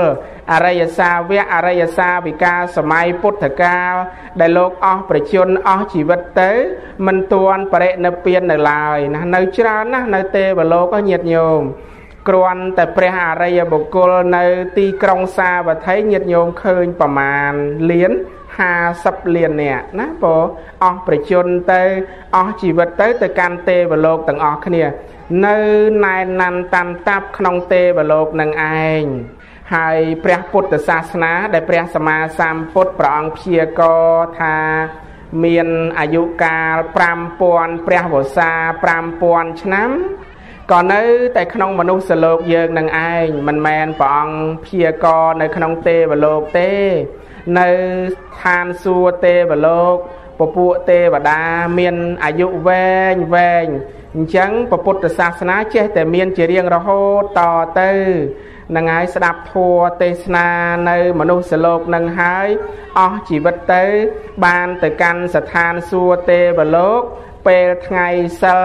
[SPEAKER 2] អរិយសាវកអរិយសាវិកាសម័យពុទ្ធកាលដែលលោកអស់ប្រជជនអស់ជីវិតទៅ មិនទាន់បរិនិព្វាននៅឡើយណានៅច្រើនណាស់នៅទេវលោកញាតិញោមគ្រាន់តែព្រះអរិយបុគ្គលនៅទីក្រុងសាវត្ថីញាតិញោមឃើញប្រមាណលាន 50លាននាក់ណាព្រោះអស់ប្រជជនទៅអស់ជីវិតទៅទៅកាន់ទេវលោកទាំងអស់គ្នា នៅណែនណាន់តាន់តាប់ក្នុងទេវលោកនឹងឯងហើយព្រះពុទ្ធសាសនា ដែលព្រះសម្មាសម្ពុទ្ធព្រះអង្គព្យាករថាមានអាយុកាល5000ព្រះវស្សា5000ឆ្នាំក៏នៅតែក្នុងមនុស្សលោកយើងនឹងឯងមិនមែនព្រះអង្គព្យាករនៅក្នុងទេវលោកទេ នៅឋានសួគ៌ទេវលោកពពួកទេវតាមានអាយុវែងវែងអញ្ចឹងពុទ្ធសាសនាចេះតែមានជារៀងរហូតតទៅនឹងហើយស្ដាប់ធัวទេសនានៅមនុស្សលោកនឹងហើយអស់ជីវិតទៅ បានទៅកាន់ស្ថានសួគ៌ទេវលោកពេលថ្ងៃសិល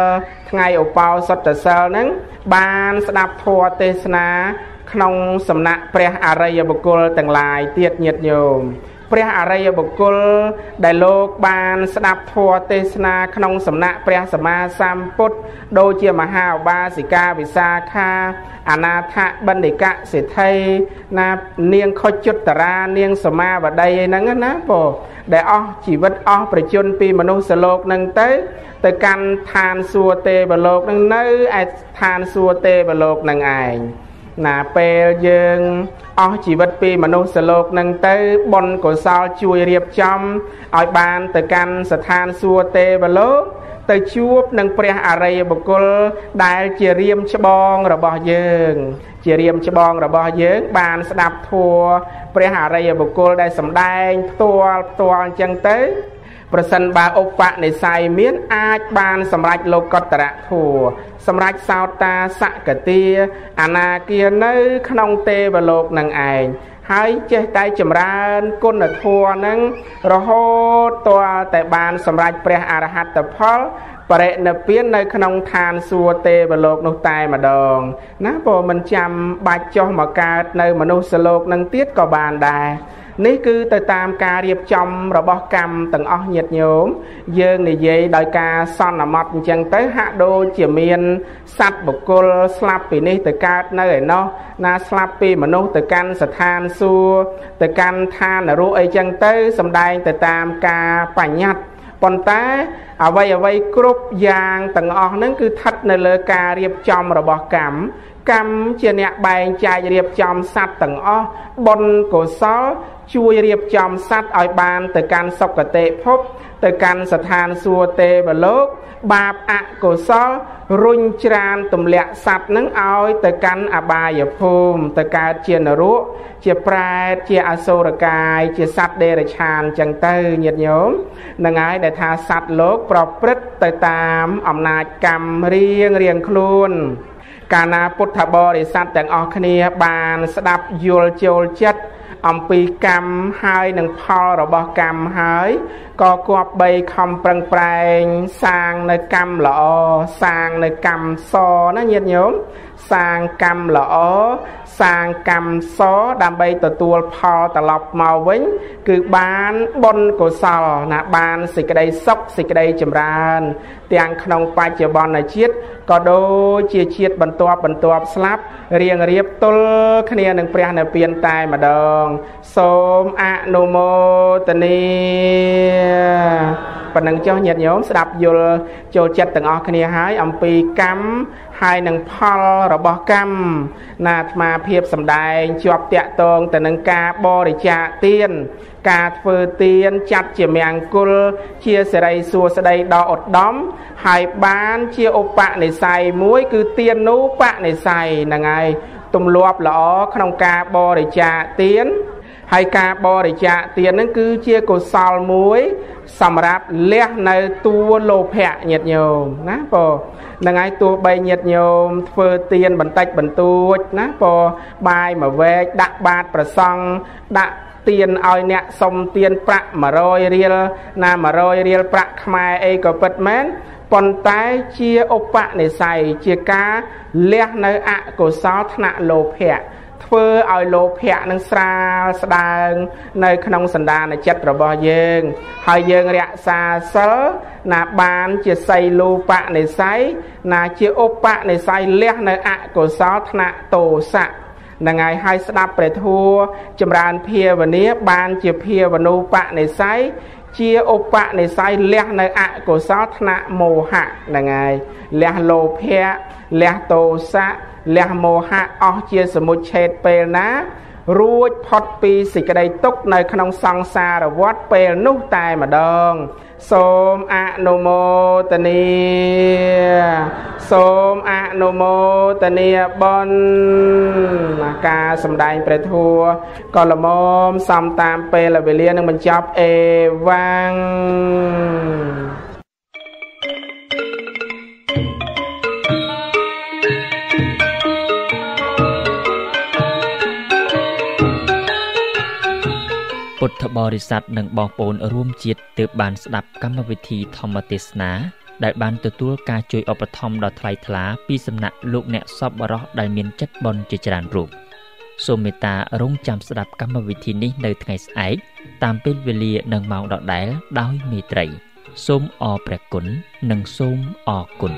[SPEAKER 2] ថ្ងៃឧបោសថសិលហ្នឹងបានស្ដាប់ធัวទេសនា ក្នុងសំណាក់ព្រះអរិយបុគ្គលទាំងឡាយទៀតញាតិញោមព្រះអរិយបុគ្គលដែលលោកបានស្ដាប់ធម៌ទេសនាក្នុងសំណាក់ព្រះសម្មាសម្ពុទ្ធដូចជាមហាឧបាសិកាវិសាខាអនាថបណ្ឌិកសិទ្ធិណានាងខុចុត្តរានាងសមាវតីហ្នឹងណាពោដែលអស់ជីវិតអស់ប្រជជនពីមនុស្សលោកហ្នឹងទៅ ទៅកាន់ឋានសួគ៌ទេវលោកហ្នឹងនៅឯឋានសួគ៌ទេវលោកហ្នឹងឯង ណាពេលយើងអស់ជីវិតពីមនុស្សលោកនឹងទៅបុណ្យកុសលជួយរៀបចំឲ្យបានទៅកាន់ស្ថានសួគ៌ទេវលោកទៅជួបនឹងព្រះអរិយបុគ្គលដែលជារៀមច្បងរបស់យើង ជារៀមច្បងរបស់យើង បានស្ដាប់ធัวព្រះអរិយបុគ្គលដែលសម្ដែងផ្ទាល់ផ្ទាល់អញ្ចឹងទៅ ប្រសិនបើឧបនិស្ស័យមានអាចបានសម្រេចលោកតរៈធัวសម្រេចសោតាសកតាអនាគានៅ ក្នុងទេវលោកនឹងឯងហើយចេះតែចម្រើនគុណធម៌នឹងរហូតទាល់តែបានសម្រេចព្រះអរហត្តផលបរិនិព្វាននៅក្នុងឋានសួគ៌ទេវលោកនោះតែម្ដង ណាព្រោះមិនចាំបាច់ចុះមកកើតនៅមនុស្សលោកនឹងទៀតក៏បានដែរ នេះគឺទៅតាមការរៀបចំរបស់កម្មទាំងអស់ញាតិញោមយើងនិយាយដោយការសន្មត់អញ្ចឹងទៅហាក់ដូចជាមានសត្វបុគ្គលស្លាប់ពីនេះទៅកើតនៅឯណោះណាស្លាប់ពីមនុស្សទៅកាន់ស្ថានសួគ៌ទៅកាន់ឋាននរកអីចឹងទៅសំដែងទៅតាមការបញ្ញត្តិ ប៉ុន្តែអ្វីអ្វីគ្រប់យ៉ាងទាំងអស់ហ្នឹងគឺស្ថិតនៅលើការរៀបចំរបស់កម្មកម្មជាអ្នកបែងចែករៀបចំសត្វទាំងអស់បុណ្យកុសល ជួយរៀបចំសត្វឲ្យបានទៅកាន់សុគតិភព ទៅកាន់ស្ថានសួគ៌ទេវលោក បាបអកុសលរុញច្រានទម្លាក់សត្វនឹងឲ្យទៅកាន់អបាយភូមិទៅកើតជានរកជាប្រែតជាអសុរកាយ ជាសត្វដេរឆានចឹងទៅញាតិញោមនឹងហើយដែលថាសត្វលោក ប្រព្រឹត្តទៅតាមអំណាចកម្មរៀងរៀងខ្លួនកាលណាពុទ្ធបរិស័ទទាំងអស់គ្នា បានស្ដាប់យល់ចូលចិត្ត អំពីកម្មហើយនឹងផលរបស់កម្មហើយក៏គប្បីខំប្រឹងប្រែងសាងនៅកម្មល្អសាងនៅកម្មសណាញាតិញោម សាងកម្មល្អសាងកម្មសដើម្បីទទួលផលត្រឡប់មកវិញ គឺបានបុណ្យកុសលណាបានសេចក្តីសុខសេចក្តីចម្រើន ទាំងក្នុងបច្ចុប្បន្នជាតិក៏ដូចជាជាតិបន្ទាប់បន្ទាប់ស្លាប់រៀងរៀបទល់គ្នានឹងព្រះនិព្វានតែម្ដង សូមអនុមោទនីប៉ុណ្ណឹងចុះញាតិញោមស្ដាប់យល់ចូលចិត្តទាំងអស់គ្នាហើយអំពីកម្មហើយនឹងផលរបស់កម្មណាអាត្មាភាពសម្ដែងជាប់តាក់ទងទៅនឹងការបរិច្ចាគទាន ការធ្វើទានចាត់ជាមង្គល ជាសិរីសួស្តីដ៏ឧត្តមហើយបានជាឧបនិស្ស័យមួយ គឺទាននូបនិស្ស័យហ្នឹងហើយទម្លាប់ល្អក្នុងការបរិច្ចាគទាន ហើយការបរិច្ចាគទានហ្នឹងគឺជាកុសលមួយ សម្រាប់លះនៅតួលោភៈញាតិញោមណាបងនឹងហើយទោះបីញាតិញោមធ្វើទានបន្តិចបន្តួចណាពោបាយមួយវែកដាក់បាតប្រសង់ដាក់ទៀនឲ្យអ្នកសុំទៀនប្រាក់100រៀលណា100រៀលប្រាក់ខ្មែរអីក៏ពិតមែនប៉ុន្តែជាឧបនិស្ស័យជាការលះនៅអកុសលថ្នាក់លោភៈ ធ្វើឲ្យលោភៈនឹងស្រាលស្ដើង នៅ ក្នុងសន្តានចិត្តរបស់យើង ហើយយើងរក្សាសិលណាបានជាសីលូបនិស័យណាជាឧបនិស័យលះនៅអកុសលថ្នាក់ទោសៈនឹងហើយហើយស្ដាប់ព្រះធัวចម្រើនភាវនាបានជាភាវនូបនិស័យជាឧបនិស្ស័យលះនៅអកុសលថ្នាក់មោហៈហ្នឹងហើយលះលោភៈលះទោសៈ លះមោហៈអស់ជាសមុច្ឆេតពេលណា រួចផុតពីសេចក្តីទុក្ខនៅក្នុងសង្សារវដ្តពេលនោះតែម្ដង សូមអនុមោទនាសូមអនុមោទនាបនការសម្ដែងព្រះធัวក៏លមមសំតាមពេលវេលានឹងបញ្ចប់អេវ៉ាំង
[SPEAKER 1] ពុទ្ធបរិស័ទនិងបងប្អូនរួមជាតិទើបបានស្ដាប់កម្មវិធីធម្មទេសនា ដែលបានទទួលការជួយឧបត្ថម្ភដ៏ថ្លៃថ្លាពីសំណាក់លោកអ្នកសប្បុរសដែលមានចិត្តបុណ្យជាច្រើនរូបសូមមេត្តារងចាំស្ដាប់កម្មវិធីនេះនៅថ្ងៃស្អែកតាមពេលវេលានិងម៉ោងដដែលដោយមេត្រី សូមអរព្រះគុណនិងសូមអរគុណ